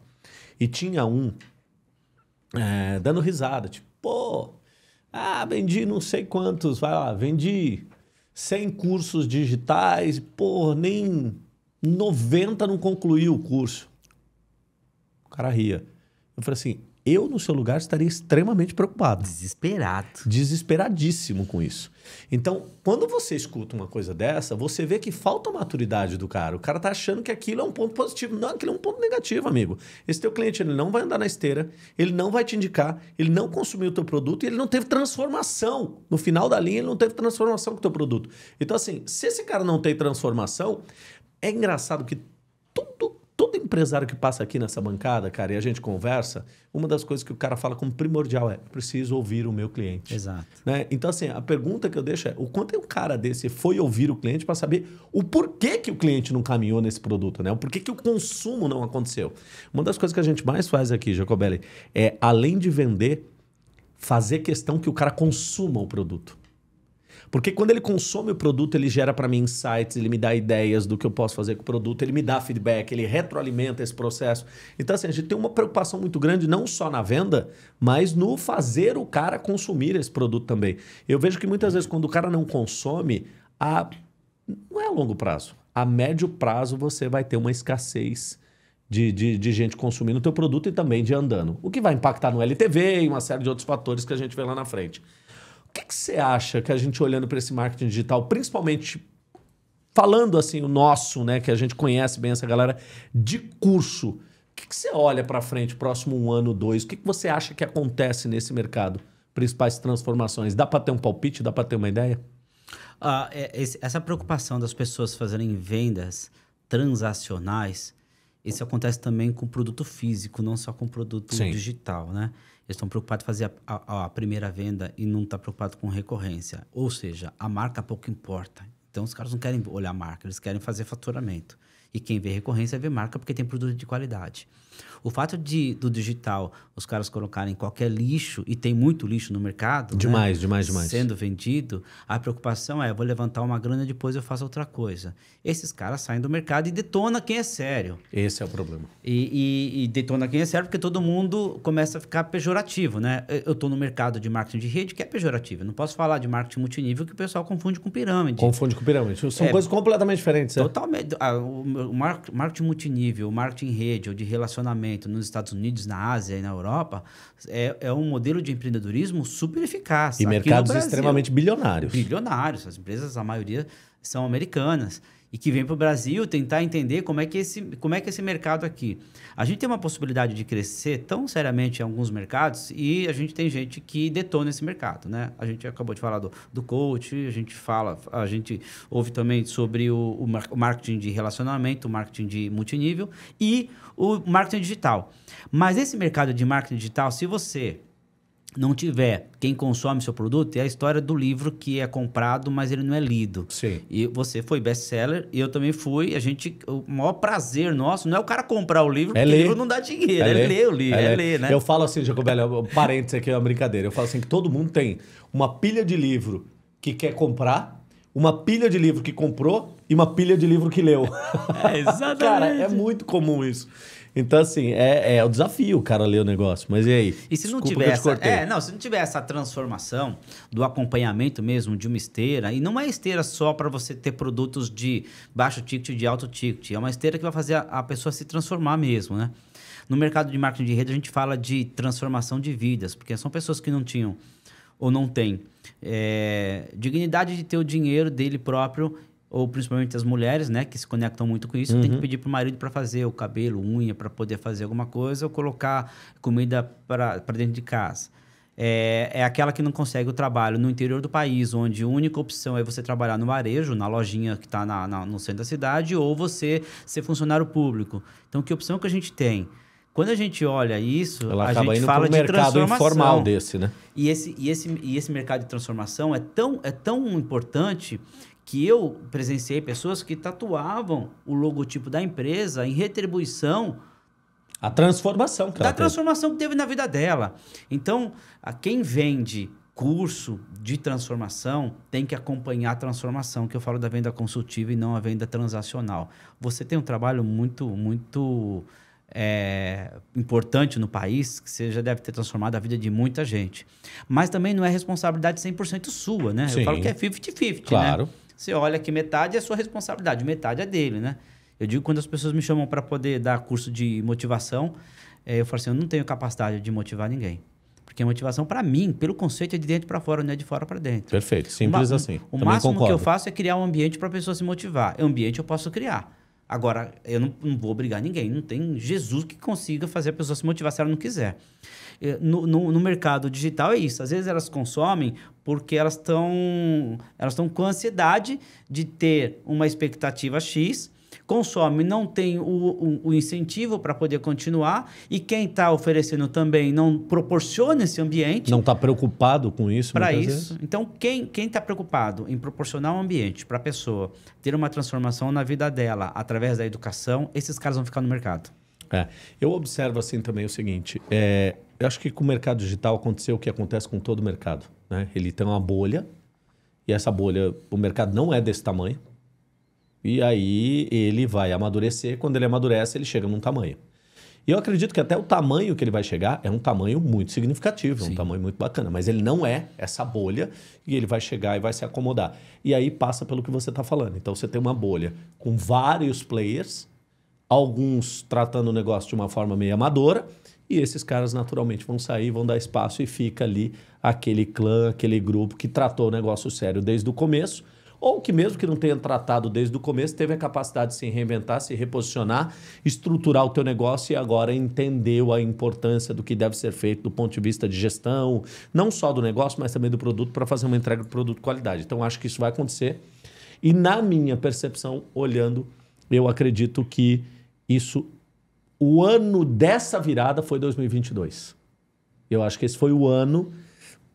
e tinha um é, dando risada, tipo, pô, ah, vendi não sei quantos, vai lá, vendi 100 cursos digitais, pô, nem 90 não concluiu o curso. O cara ria. Eu falei assim, eu no seu lugar estaria extremamente preocupado Desesperado. desesperadíssimo com isso. Então, quando você escuta uma coisa dessa, você vê que falta maturidade do cara. O cara tá achando que aquilo é um ponto positivo. Não, aquilo é um ponto negativo, amigo. Esse teu cliente, ele não vai andar na esteira, ele não vai te indicar, ele não consumiu o teu produto e ele não teve transformação. No final da linha, ele não teve transformação com o teu produto. Então, assim, se esse cara não tem transformação, é engraçado que empresário que passa aqui nessa bancada, cara, e a gente conversa, uma das coisas que o cara fala como primordial é: preciso ouvir o meu cliente. Exato. Né? Então, assim, a pergunta que eu deixo é: o quanto um cara desse foi ouvir o cliente para saber o porquê que o cliente não caminhou nesse produto, né? O porquê que o consumo não aconteceu. Uma das coisas que a gente mais faz aqui, Jacobelli, é, além de vender, fazer questão que o cara consuma o produto. Porque quando ele consome o produto, ele gera para mim insights, ele me dá ideias do que eu posso fazer com o produto, ele me dá feedback, ele retroalimenta esse processo. Então, assim, a gente tem uma preocupação muito grande, não só na venda, mas no fazer o cara consumir esse produto também. Eu vejo que muitas vezes, quando o cara não consome, a... não é a longo prazo. A médio prazo, você vai ter uma escassez de, de, de gente consumindo o teu produto e também de andando. O que vai impactar no LTV e uma série de outros fatores que a gente vê lá na frente. O que, que você acha que a gente olhando para esse marketing digital, principalmente falando assim o nosso, né, que a gente conhece bem essa galera de curso, o que, que você olha para frente, próximo um ano, dois? O que, que você acha que acontece nesse mercado? Principais transformações. Dá para ter um palpite? Dá para ter uma ideia? Ah, é- essa preocupação das pessoas fazerem vendas transacionais, isso acontece também com produto físico, não só com produto Sim. digital, né? Eles estão preocupados em fazer a, a- a primeira venda e não estão preocupados com recorrência. Ou seja, a marca pouco importa. Então, os caras não querem olhar a marca, eles querem fazer faturamento. E quem vê recorrência vê marca porque tem produto de qualidade. O fato de do digital os caras colocarem qualquer lixo, e tem muito lixo no mercado, né? Demais, demais, demais. sendo vendido, a preocupação é: vou levantar uma grana depois eu faço outra coisa. Esses caras saem do mercado e detona quem é sério. Esse é o problema. E, e- e detona quem é sério porque todo mundo começa a ficar pejorativo, né? Eu- estou no mercado de marketing de rede que é pejorativo. Eu não posso falar de marketing multinível que o pessoal confunde com pirâmide. Confunde com pirâmide. São É. coisas completamente diferentes. né? Totalmente. O o mar- marketing multinível, o marketing em rede ou de relacionamento nos Estados Unidos, na Ásia e na Europa é, é um modelo de empreendedorismo super eficaz. E mercados Brasil, extremamente bilionários. bilionários. As empresas, a maioria, são americanas. E que vem para o Brasil tentar entender como é, que esse, como é que esse mercado aqui. A gente tem uma possibilidade de crescer tão seriamente em alguns mercados e a gente tem gente que detona esse mercado, né? A gente acabou de falar do, do coach, a gente fala, a gente ouve também sobre o, o marketing de relacionamento, o marketing de multinível e o marketing digital. Mas esse mercado de marketing digital, se você não tiver quem consome seu produto, é a história do livro que é comprado, mas ele não é lido. Sim. E você foi best-seller, e eu também fui. A gente, o maior prazer nosso não é o cara comprar o livro, é porque ler. o livro não dá dinheiro, é, é ler. ler o livro, é, é ler. ler, né? Eu falo assim, Jacobelli, parênteses aqui, é uma brincadeira. Eu falo assim que todo mundo tem uma pilha de livro que quer comprar, uma pilha de livro que comprou e uma pilha de livro que leu. É, exatamente. cara, é muito comum isso. Então, assim, é, é o desafio o cara ler o negócio. Mas e aí? E se não tiver essa, é, não, se não tiver essa transformação do acompanhamento mesmo de uma esteira, e não é esteira só para você ter produtos de baixo ticket de alto ticket, é uma esteira que vai fazer a, a pessoa se transformar mesmo, né? No mercado de marketing de rede, a gente fala de transformação de vidas, porque são pessoas que não tinham ou não têm é, dignidade de ter o dinheiro dele próprio ou principalmente as mulheres, né, que se conectam muito com isso, uhum. tem que pedir pro marido para fazer o cabelo, unha, para poder fazer alguma coisa, ou colocar comida para dentro de casa. É, é aquela que não consegue o trabalho no interior do país, onde a única opção é você trabalhar no varejo, na lojinha que está no centro da cidade, ou você ser funcionário público. Então, que opção que a gente tem? Quando a gente olha isso, Ela a gente fala de mercado informal desse, né? E esse, e, esse, e esse mercado de transformação é tão, é tão importante que eu presenciei pessoas que tatuavam o logotipo da empresa em retribuição a transformação que da transformação que teve na vida dela. Então, a quem vende curso de transformação tem que acompanhar a transformação, que eu falo da venda consultiva e não a venda transacional. Você tem um trabalho muito, muito é, importante no país, que você já deve ter transformado a vida de muita gente. Mas também não é responsabilidade 100% sua, né? Sim. Eu falo que é 50-50, Claro. né? Você olha que metade é sua responsabilidade, metade é dele, né? Eu digo quando as pessoas me chamam para poder dar curso de motivação, é, eu falo assim, eu não tenho capacidade de motivar ninguém. Porque a motivação, para mim, pelo conceito, é de dentro para fora, não é de fora para dentro. Perfeito, simples o, assim. O Também máximo concordo. que eu faço é criar um ambiente para a pessoa se motivar. É um ambiente eu posso criar. Agora, eu não, não, vou obrigar ninguém. Não tem Jesus que consiga fazer a pessoa se motivar se ela não quiser. No, no, no mercado digital é isso. Às vezes elas consomem porque elas estão elas estão com ansiedade de ter uma expectativa X consome, não tem o, o, o incentivo para poder continuar e quem está oferecendo também não proporciona esse ambiente. Não está preocupado com isso. Para isso. vezes. Então, quem está preocupado em proporcionar um ambiente para a pessoa ter uma transformação na vida dela através da educação, esses caras vão ficar no mercado. É, eu observo assim também o seguinte: é, eu acho que com o mercado digital aconteceu o que acontece com todo o mercado. Né? Ele tem uma bolha, e essa bolha, o mercado não é desse tamanho. E aí ele vai amadurecer. Quando ele amadurece, ele chega num tamanho. E eu acredito que até o tamanho que ele vai chegar é um tamanho muito significativo, é um Sim. tamanho muito bacana. Mas ele não é essa bolha e ele vai chegar e vai se acomodar. E aí passa pelo que você está falando. Então você tem uma bolha com vários players, alguns tratando o negócio de uma forma meio amadora, e esses caras naturalmente vão sair, vão dar espaço e fica ali aquele clã, aquele grupo que tratou o negócio sério desde o começo, ou que mesmo que não tenha tratado desde o começo, teve a capacidade de se reinventar, se reposicionar, estruturar o teu negócio e agora entendeu a importância do que deve ser feito do ponto de vista de gestão, não só do negócio, mas também do produto, para fazer uma entrega do produto de qualidade. Então, acho que isso vai acontecer. E na minha percepção, olhando, eu acredito que isso o ano dessa virada foi 2022. Eu acho que esse foi o ano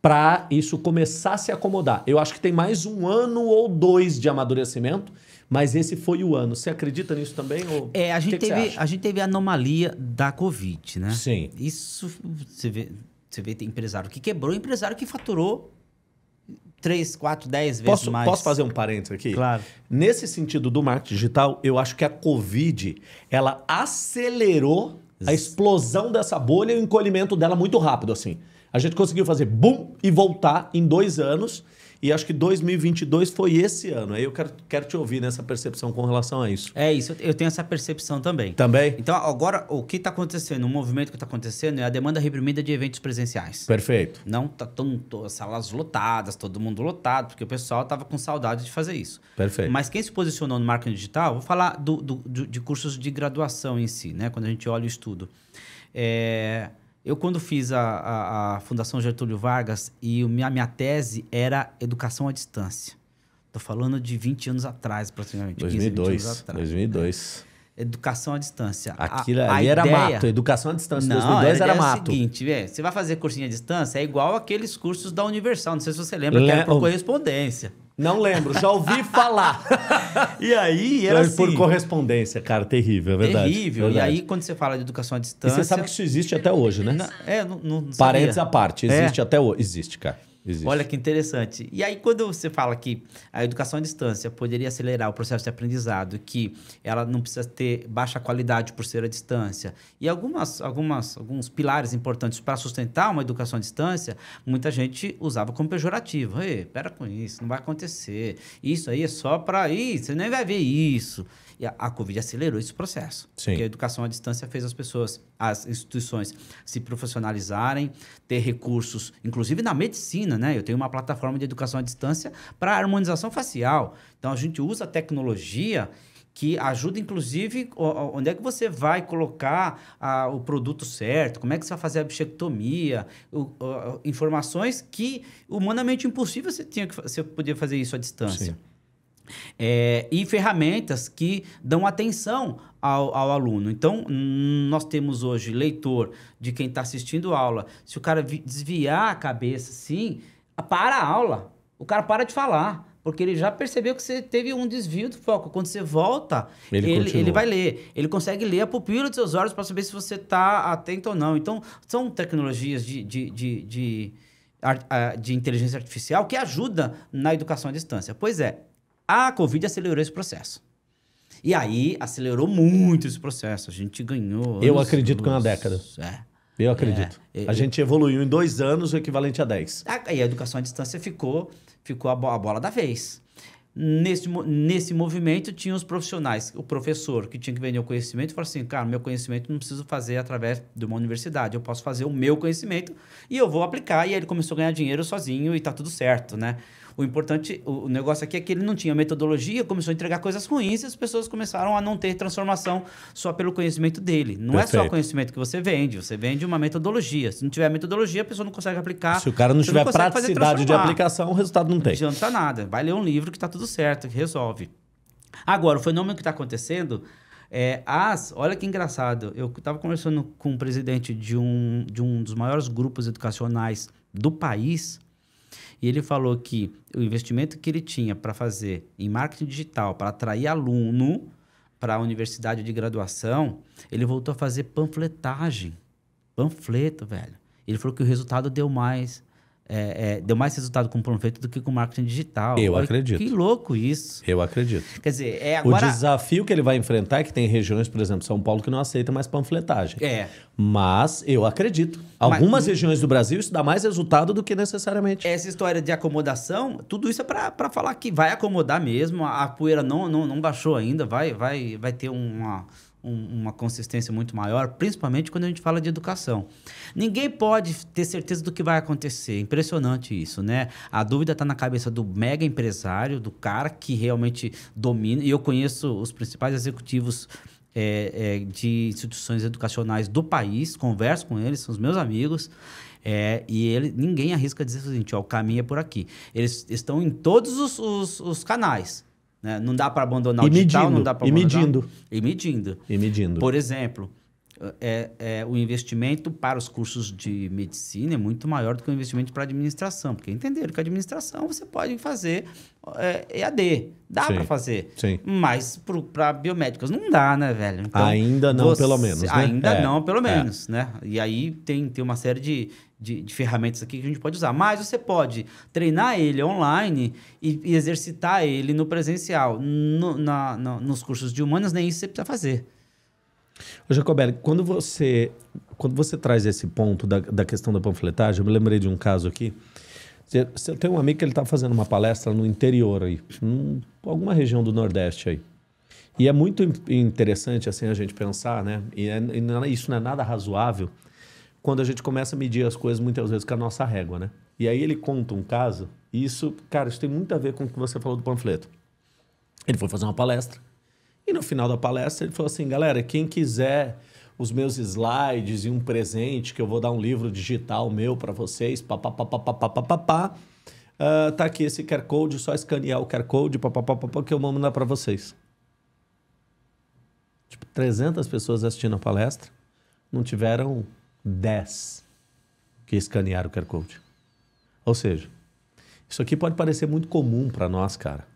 para isso começar a se acomodar. Eu acho que tem mais um ano ou dois de amadurecimento, mas esse foi o ano. Você acredita nisso também? Ou... É, a gente, que que teve, acha? a gente teve a anomalia da Covid, né? Sim. Isso você vê, você vê tem empresário que quebrou, empresário que faturou 3, 4, 10 vezes Posso, mais. posso fazer um parênteses aqui? Claro. Nesse sentido do marketing digital, eu acho que a Covid ela acelerou a explosão dessa bolha e o encolhimento dela muito rápido, assim. A gente conseguiu fazer boom e voltar em dois anos. E acho que 2022 foi esse ano. Aí eu quero, quero te ouvir nessa percepção com relação a isso. É isso, eu tenho essa percepção também. Também? Então, agora, o que está acontecendo, o movimento que está acontecendo é a demanda reprimida de eventos presenciais. Perfeito. Não tá tão salas lotadas, todo mundo lotado, porque o pessoal estava com saudade de fazer isso. Perfeito. Mas quem se posicionou no marketing digital, vou falar do, do- do- de cursos de graduação em si, né? Quando a gente olha o estudo. É, eu, quando fiz a, a- a Fundação Getúlio Vargas, e o minha, minha tese era educação à distância. Estou falando de 20 anos atrás, praticamente. 15, 20 anos 2002. atrás. 2002. Educação à distância. A- Aquilo a ali era ideia- mato. Educação à distância. não, 2002 a era ideia é o mato. seguinte, velho, você vai fazer cursinho à distância, é igual aqueles cursos da Universal. Não sei se você lembra, que Le- era por correspondência. Não lembro, já ouvi falar. E aí era assim, Por correspondência, cara, terrível, é verdade. terrível. verdade. E aí, quando você fala de educação à E distância... você sabe que isso existe até hoje, né? Não, é, não, não, Parênteses à parte, É. existe até hoje. Existe, cara. Existe. Olha que interessante. E aí, quando você fala que a educação à distância poderia acelerar o processo de aprendizado, que ela não precisa ter baixa qualidade por ser à distância, e algumas, algumas, alguns pilares importantes para sustentar uma educação à distância, muita gente usava como pejorativo. Ei, pera com isso, não vai acontecer. Isso aí é só para isso, você nem vai ver isso. E a, a Covid acelerou esse processo. Sim. Porque a educação à distância fez as pessoas, as instituições se profissionalizarem, ter recursos, inclusive na medicina, né? Eu tenho uma plataforma de educação à distância para harmonização facial. Então a gente usa a tecnologia que ajuda, inclusive, onde é que você vai colocar ah, o produto certo, como é que você vai fazer a bichectomia, o- o- informações que humanamente impossível você tinha que você podia fazer isso à distância. Sim. É, e ferramentas que dão atenção ao, ao aluno. Então, nós temos hoje leitor de quem está assistindo aula. Se o cara vi- desviar a cabeça assim, para a aula. O cara para de falar. Porque ele já percebeu que você teve um desvio do foco. Quando você volta, Ele ele, ele vai ler. Ele consegue ler a pupila dos seus olhos para saber se você está atento ou não. Então, são tecnologias de, de, de, de, de inteligência artificial que ajuda na educação à distância. Pois é, a Covid acelerou esse processo. E aí, acelerou muito esse processo. A gente ganhou. Eu anos- acredito que é uma década. É. Eu acredito. É, é, a gente evoluiu em dois anos o equivalente a 10. Aí a educação à distância ficou, ficou a, bo- a bola da vez. Nesse, nesse movimento, tinha os profissionais, o professor que tinha que vender o conhecimento, falou assim: cara, meu conhecimento não preciso fazer através de uma universidade, eu posso fazer o meu conhecimento e eu vou aplicar. E aí ele começou a ganhar dinheiro sozinho e tá tudo certo, né? O importante, o, o negócio aqui é que ele não tinha metodologia, começou a entregar coisas ruins e as pessoas começaram a não ter transformação só pelo conhecimento dele. Não é só Perfeito. conhecimento que você vende, você vende uma metodologia. Se não tiver metodologia, a pessoa não consegue aplicar. Se o cara não tiver fazer praticidade de aplicação, o resultado não Não tem. adianta nada. Vai ler um livro que está tudo certo, que resolve. Agora, o fenômeno que está acontecendo é as. Olha que engraçado. Eu estava conversando com o presidente de um, de um dos maiores grupos educacionais do país. E ele falou que o investimento que ele tinha para fazer em marketing digital, para atrair aluno para a universidade de graduação, ele voltou a fazer panfletagem. Panfleto, velho. Ele falou que o resultado deu mais. É, é, deu mais resultado com panfleto do que com marketing digital. Eu Olha acredito. Que louco isso. Eu acredito. Quer dizer, é O agora. desafio que ele vai enfrentar é que tem regiões, por exemplo, São Paulo, que não aceita mais panfletagem. É. Mas eu acredito. Mas- Algumas regiões do Brasil isso dá mais resultado do que necessariamente. Essa história de acomodação, tudo isso é para falar que vai acomodar mesmo. A, a poeira não, não, não baixou ainda, vai, vai, vai ter uma, um- uma consistência muito maior, principalmente quando a gente fala de educação. Ninguém pode ter certeza do que vai acontecer. Impressionante isso, né? A dúvida está na cabeça do mega empresário, do cara que realmente domina. E eu conheço os principais executivos é, é, de instituições educacionais do país, converso com eles, são os meus amigos. É, e ele, ninguém arrisca dizer o seguinte: ó, o caminho é por aqui. Eles estão em todos os, os- os canais. Né? Não dá para abandonar E o digital, medindo, não dá para e abandonar. medindo. E medindo. E medindo. Por exemplo, é, é, o investimento para os cursos de medicina é muito maior do que o investimento para administração, porque entenderam que a administração você pode fazer é, EAD, dá para fazer. sim. Mas para biomédicas não dá, né, velho? Ainda não, pelo menos, né? Ainda É, não, pelo é. menos, né? E aí tem, tem uma série de, de, de ferramentas aqui que a gente pode usar. Mas você pode treinar ele online e, e exercitar ele no presencial. No- na- na- nos cursos de humanas, nem isso você precisa fazer. Ô, Jacobelli, quando você, quando você traz esse ponto da, da questão da panfletagem, eu me lembrei de um caso aqui. Você tem um amigo que ele está fazendo uma palestra no interior aí, em alguma região do Nordeste aí. E é muito interessante assim a gente pensar, né? E, é, e isso não é nada razoável quando a gente começa a medir as coisas muitas vezes com a nossa régua, né? E aí ele conta um caso, e isso, cara, isso tem muito a ver com o que você falou do panfleto. Ele foi fazer uma palestra, e no final da palestra ele falou assim, galera, quem quiser os meus slides e um presente, que eu vou dar um livro digital meu para vocês, papapá, uh, tá aqui esse QR Code, só escanear o QR Code, papapá, que eu vou mandar para vocês. Tipo, 300 pessoas assistindo a palestra, não tiveram 10 que escanearam o QR Code. Ou seja, isso aqui pode parecer muito comum para nós, cara.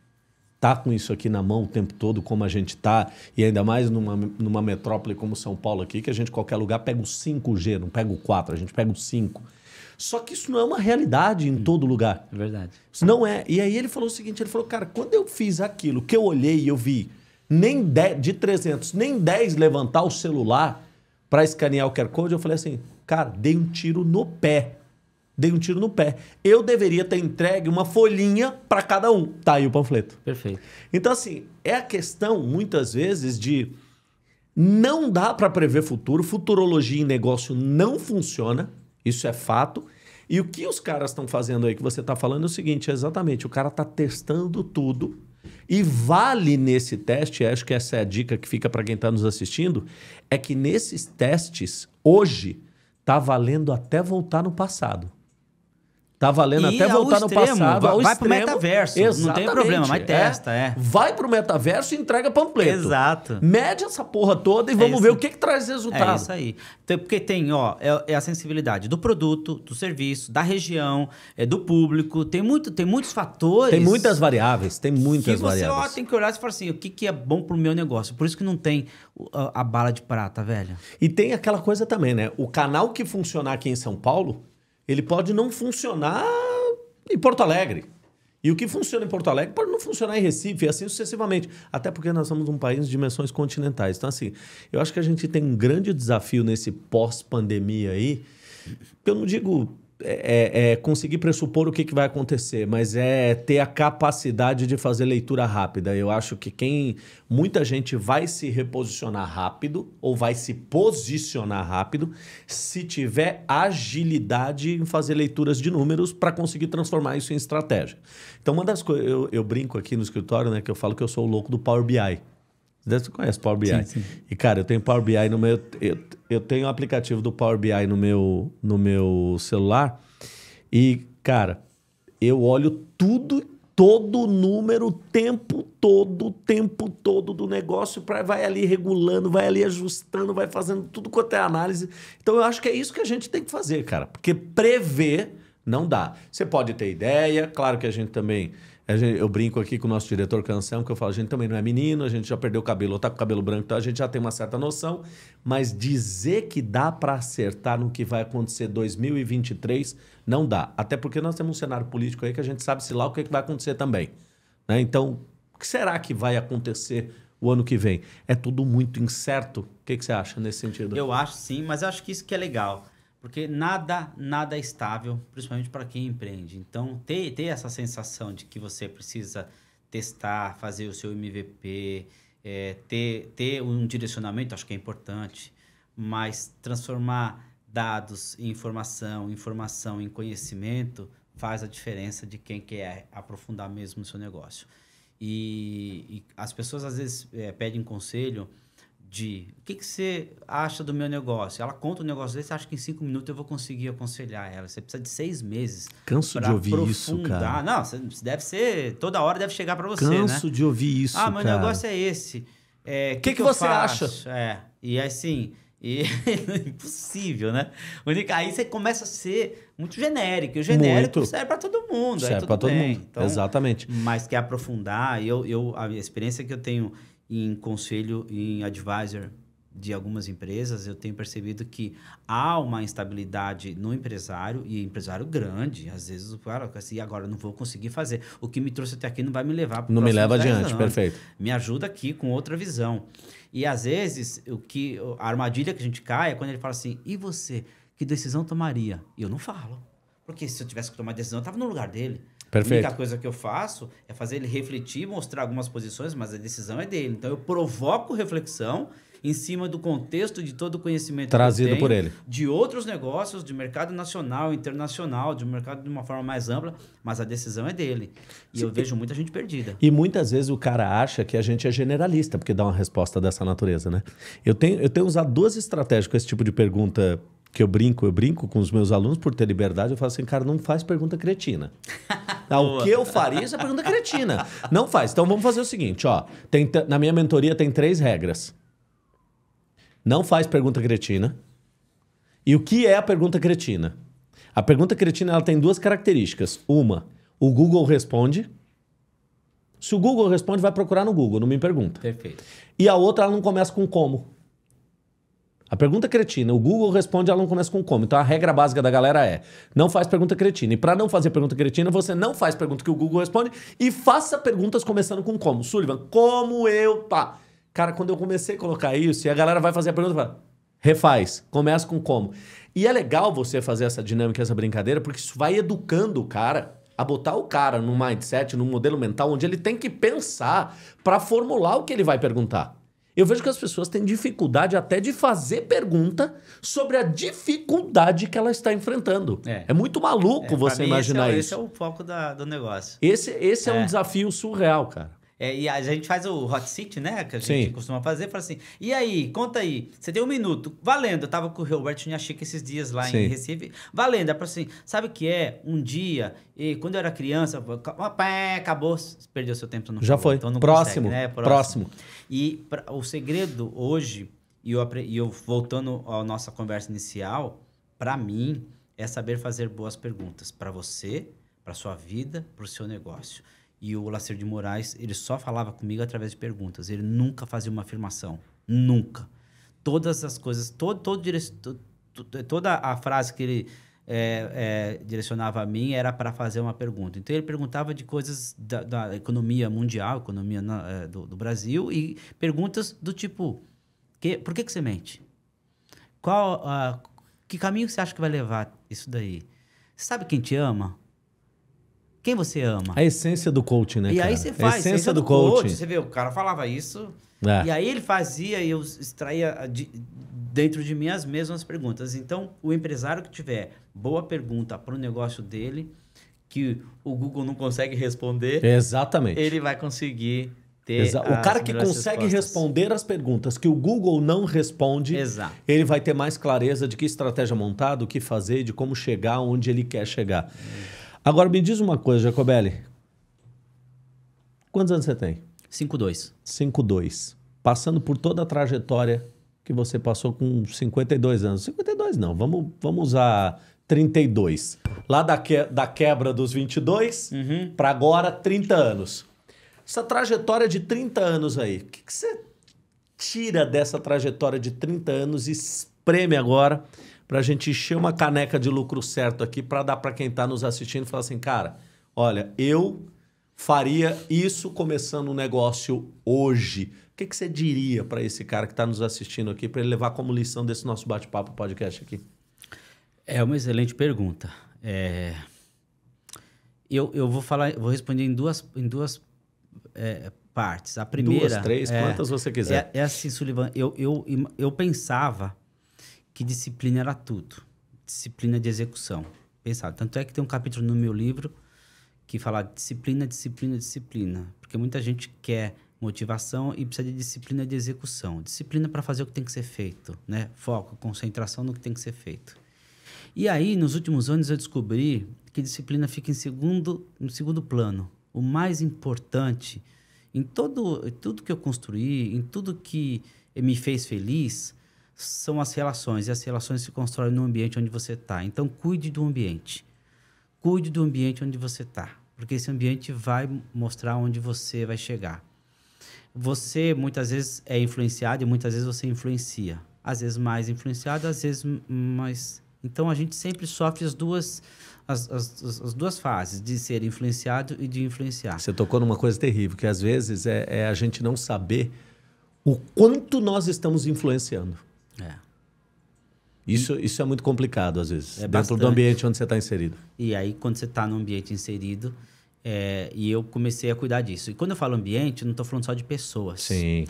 Tá com isso aqui na mão o tempo todo, como a gente tá, e ainda mais numa, numa metrópole como São Paulo aqui, que a gente, qualquer lugar, pega o 5G, não pega o 4, a gente pega o 5. Só que isso não é uma realidade em todo lugar. É verdade. Isso não é. E aí ele falou o seguinte: ele falou, cara, quando eu fiz aquilo, que eu olhei e eu vi nem 10, de 300, nem 10 levantar o celular para escanear o QR Code, eu falei assim, cara, dei um tiro no pé. Dei um tiro no pé. Eu deveria ter entregue uma folhinha para cada um. Tá aí o panfleto. Perfeito. Então, assim, é a questão, muitas vezes, de não dá para prever futuro. Futurologia em negócio não funciona. Isso é fato. E o que os caras estão fazendo aí que você está falando é o seguinte: é exatamente, o cara está testando tudo e vale nesse teste, acho que essa é a dica que fica para quem está nos assistindo, é que nesses testes, hoje, está valendo até voltar no passado. Tá valendo e até voltar extremo, no passado. Vai, vai pro metaverso. Exatamente. Não tem problema, mas testa, é. é. Vai pro metaverso e entrega panfleto. Exato. Mede essa porra toda e vamos é ver o que, que traz resultado. É isso aí. Então, porque tem, ó, é, é, a sensibilidade do produto, do serviço, da região, é do público. Tem, muito, tem muitos fatores. Tem muitas variáveis. Tem muitas que você, variáveis. Ó, tem que olhar e falar assim: o que, que é bom pro meu negócio? Por isso que não tem a, a bala de prata, velho. E tem aquela coisa também, né? O canal que funcionar aqui em São Paulo, ele pode não funcionar em Porto Alegre. E o que funciona em Porto Alegre pode não funcionar em Recife, e assim sucessivamente. Até porque nós somos um país de dimensões continentais. Então, assim, eu acho que a gente tem um grande desafio nesse pós-pandemia aí. Eu não digo é, é, conseguir pressupor o que, que vai acontecer, mas é ter a capacidade de fazer leitura rápida. Eu acho que quem. Muita gente vai se reposicionar rápido ou vai se posicionar rápido se tiver agilidade em fazer leituras de números para conseguir transformar isso em estratégia. Então, uma das coisas. Eu, eu brinco aqui no escritório, né? Que eu falo que eu sou o louco do Power BI. Você conhece Power BI. Sim, sim. E, cara, eu tenho Power BI no meu. Eu, eu tenho o um aplicativo do Power BI no meu, no meu celular. E, cara, eu olho tudo, todo o número, o tempo todo, o tempo todo do negócio, pra, vai ali regulando, vai ali ajustando, vai fazendo tudo quanto é análise. Então, eu acho que é isso que a gente tem que fazer, cara. Porque prever não dá. Você pode ter ideia, claro que a gente também eu brinco aqui com o nosso diretor Canção, que eu falo, a gente também não é menino, a gente já perdeu o cabelo, ou tá com o cabelo branco, então a gente já tem uma certa noção, mas dizer que dá para acertar no que vai acontecer 2023, não dá. Até porque nós temos um cenário político aí que a gente sabe se lá o que, que vai acontecer também. Né? Então, o que será que vai acontecer o ano que vem? É tudo muito incerto. O que, que você acha nesse sentido? Eu acho sim, mas eu acho que isso que é legal. Porque nada, nada é estável, principalmente para quem empreende. Então, ter, ter essa sensação de que você precisa testar, fazer o seu MVP, é, ter, ter um direcionamento, acho que é importante, mas transformar dados em informação, informação em conhecimento, faz a diferença de quem quer aprofundar mesmo o seu negócio. E, e as pessoas às vezes é, pedem conselho de o que, que você acha do meu negócio? Ela conta o um negócio desse, acha que em cinco minutos eu vou conseguir aconselhar ela. Você precisa de seis meses. Canso de ouvir aprofundar. isso, cara. Não, você deve ser. Toda hora deve chegar para você. Canso né? de ouvir isso. Ah, meu cara. negócio é esse. O é, que, que, que, você faço? acha? É. E assim. E impossível, né? Aí você começa a ser muito genérico. E o genérico muito. serve para todo mundo. Serve para todo mundo. Então, Exatamente. Mas quer aprofundar, eu, eu, a experiência que eu tenho em conselho, em advisor de algumas empresas, eu tenho percebido que há uma instabilidade no empresário, e empresário grande. Às vezes o cara assim, agora não vou conseguir fazer. O que me trouxe até aqui não vai me levar para Não me leva adiante, anos. perfeito. Me ajuda aqui com outra visão. E às vezes, o que a armadilha que a gente cai é quando ele fala assim: e você? Que decisão tomaria? E eu não falo. Porque se eu tivesse que tomar decisão, eu estava no lugar dele. Perfeito. A única coisa que eu faço é fazer ele refletir, mostrar algumas posições, mas a decisão é dele. Então eu provoco reflexão em cima do contexto de todo o conhecimento Trazido tenho, por ele. de outros negócios, de mercado nacional, internacional, de um mercado de uma forma mais ampla, mas a decisão é dele. E eu vejo muita gente perdida. E muitas vezes o cara acha que a gente é generalista, porque dá uma resposta dessa natureza, né? Eu tenho, eu tenho usado duas estratégias com esse tipo de pergunta que eu brinco, eu brinco com os meus alunos por ter liberdade, eu falo assim, cara, não faz pergunta cretina. Ah, o que eu faria? Essa é pergunta cretina. Não faz. Então vamos fazer o seguinte, ó. Tem, na minha mentoria tem três regras. Não faz pergunta cretina. E o que é a pergunta cretina? A pergunta cretina ela tem duas características. Uma, o Google responde. Se o Google responde, vai procurar no Google, não me pergunta. Perfeito. E a outra, ela não começa com como. A pergunta cretina, o Google responde, ela não começa com como. Então a regra básica da galera é: não faz pergunta cretina. E para não fazer pergunta cretina, você não faz pergunta que o Google responde e faça perguntas começando com como. Sullivan, como eu. Pá. Cara, quando eu comecei a colocar isso, e a galera vai fazer a pergunta, fala, refaz, começa com como. E é legal você fazer essa dinâmica, essa brincadeira, porque isso vai educando o cara a botar o cara num mindset, num modelo mental onde ele tem que pensar para formular o que ele vai perguntar. Eu vejo que as pessoas têm dificuldade até de fazer pergunta sobre a dificuldade que ela está enfrentando. É, É. muito maluco É, você imaginar esse é, isso. Esse é o foco da- do negócio. Esse, esse é. um É. desafio surreal, cara. É, e a gente faz o hot seat, né? Que a gente Sim. costuma fazer. Fala assim, e aí, conta aí. Você tem um minuto. Valendo. Eu tava com o Roberto Nhachik esses dias lá Sim. em Recife. Valendo. É pra assim, sabe o que é? Um dia, e quando eu era criança, pá, acabou. Perdeu seu tempo. Não Já acabou, foi. Então não Próximo, consegue, né? próximo. E pra- o segredo hoje, e eu, e eu voltando à nossa conversa inicial, para mim, é saber fazer boas perguntas para você, para sua vida, para o seu negócio. E o Lacer de Moraes, ele só falava comigo através de perguntas. Ele nunca fazia uma afirmação. Nunca. Todas as coisas, todo, todo direc- to- to- toda a frase que ele é, é, direcionava a mim era para fazer uma pergunta. Então ele perguntava de coisas da, da economia mundial, economia na- é, do, do Brasil, e perguntas do tipo: que, por que, que você mente? Qual, ah, que caminho você acha que vai levar isso daí? Você sabe quem te ama? Quem você ama? A essência do coaching, né, e cara? aí você A faz, essência ciência do, do coaching. coach. Você vê, o cara falava isso, É. e aí ele fazia e eu extraía dentro de mim as mesmas perguntas. Então, o empresário que tiver boa pergunta para o negócio dele, que o Google não consegue responder, Exatamente. ele vai conseguir ter. O cara que consegue respostas. responder as perguntas que o Google não responde, Exato. ele vai ter mais clareza de que estratégia montar, do que fazer, de como chegar onde ele quer chegar. Agora, me diz uma coisa, Jacobelli. Quantos anos você tem? 5-2. 5'2". Passando por toda a trajetória que você passou com 52 anos. 52 não, vamos, vamos usar 32. Lá da, que, da quebra dos 22 Uhum. para agora 30 anos. Essa trajetória de 30 anos aí, o que, que você tira dessa trajetória de 30 anos e espreme agora para a gente encher uma caneca de lucro certo aqui para dar para quem está nos assistindo e falar assim, cara, olha, eu faria isso começando um negócio hoje. O que, que você diria para esse cara que está nos assistindo aqui para ele levar como lição desse nosso bate-papo podcast aqui? É uma excelente pergunta. É, Eu, eu vou falar, vou responder em duas, em duas é, partes. A primeira. Duas, três, é, quantas você quiser. É, é assim, Sullivan, eu, eu, eu pensava que disciplina era tudo. Disciplina de execução. Pensava. Tanto é que tem um capítulo no meu livro que fala disciplina, disciplina, disciplina. Porque muita gente quer motivação e precisa de disciplina de execução. Disciplina para fazer o que tem que ser feito, né? Foco, concentração no que tem que ser feito. E aí, nos últimos anos, eu descobri que disciplina fica em segundo, no segundo plano. O mais importante em todo, em tudo que eu construí, em tudo que me fez feliz, são as relações. E as relações se constroem no ambiente onde você está. Então, cuide do ambiente. Cuide do ambiente onde você está. Porque esse ambiente vai mostrar onde você vai chegar. Você, muitas vezes, é influenciado e muitas vezes você influencia. Às vezes mais influenciado, às vezes mais... Então, a gente sempre sofre as duas, as, as, as- as duas fases, de ser influenciado e de influenciar. Você tocou numa coisa terrível, que às vezes é, é a gente não saber o quanto nós estamos influenciando. É. Isso, isso é muito complicado, às vezes, É dentro bastante. do ambiente onde você está inserido. E aí, quando você está no ambiente inserido, é, e eu comecei a cuidar disso. E quando eu falo ambiente, eu não estou falando só de pessoas. Sim.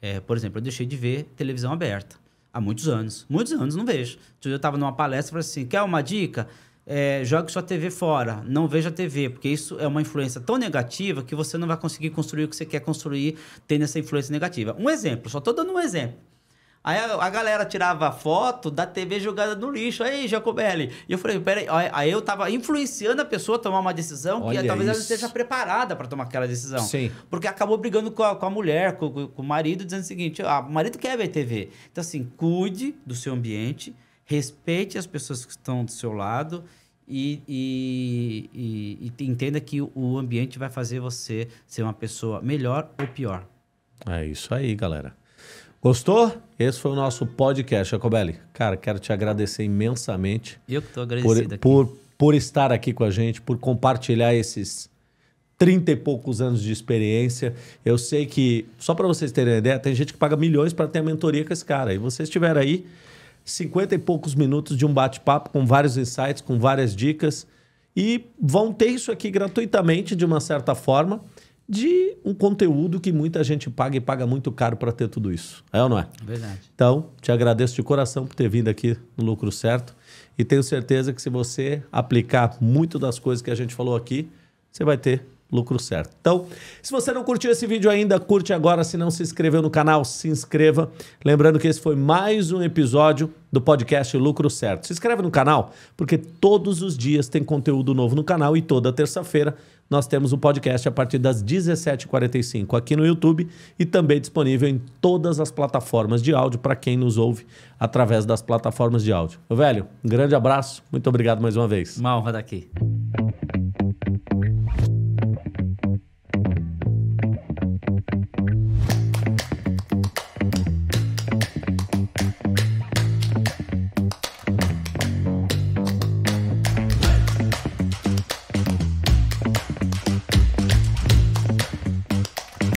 É, por exemplo, eu deixei de ver televisão aberta há muitos anos. Muitos anos, não vejo. Eu estava numa palestra e falei assim: quer uma dica? É, jogue sua TV fora, não veja TV, porque isso é uma influência tão negativa que você não vai conseguir construir o que você quer construir tendo essa influência negativa. Um exemplo, só estou dando um exemplo. Aí a, a galera tirava foto da TV jogada no lixo. Aí, Jacobelli. E eu falei, peraí. Aí, aí eu tava influenciando a pessoa a tomar uma decisão que Olha talvez ela não isso. esteja preparada para tomar aquela decisão. Sim. Porque acabou brigando com a, com a mulher, com, com- o marido, dizendo o seguinte: ah, o marido quer ver TV. Então, assim, cuide do seu ambiente, respeite as pessoas que estão do seu lado e, e- e- e entenda que o ambiente vai fazer você ser uma pessoa melhor ou pior. É isso aí, galera. Gostou? Esse foi o nosso podcast, Jacobelli. Cara, quero te agradecer imensamente Eu que estou por, agradecido aqui. por, por estar aqui com a gente, por compartilhar esses 30 e poucos anos de experiência. Eu sei que, só para vocês terem uma ideia, tem gente que paga milhões para ter a mentoria com esse cara. E vocês tiveram aí 50 e poucos minutos de um bate-papo com vários insights, com várias dicas. E vão ter isso aqui gratuitamente, de uma certa forma, de um conteúdo que muita gente paga e paga muito caro para ter tudo isso. É ou não é? Verdade. Então, te agradeço de coração por ter vindo aqui no Lucro Certo e tenho certeza que se você aplicar muito das coisas que a gente falou aqui, você vai ter lucro certo. Então, se você não curtiu esse vídeo ainda, curte agora. Se não se inscreveu no canal, se inscreva. Lembrando que esse foi mais um episódio do podcast Lucro Certo. Se inscreve no canal, porque todos os dias tem conteúdo novo no canal e toda terça-feira nós temos o um podcast a partir das 17h45 aqui no YouTube e também disponível em todas as plataformas de áudio para quem nos ouve através das plataformas de áudio. Meu velho, um grande abraço, muito obrigado mais uma vez. Uma honra daqui.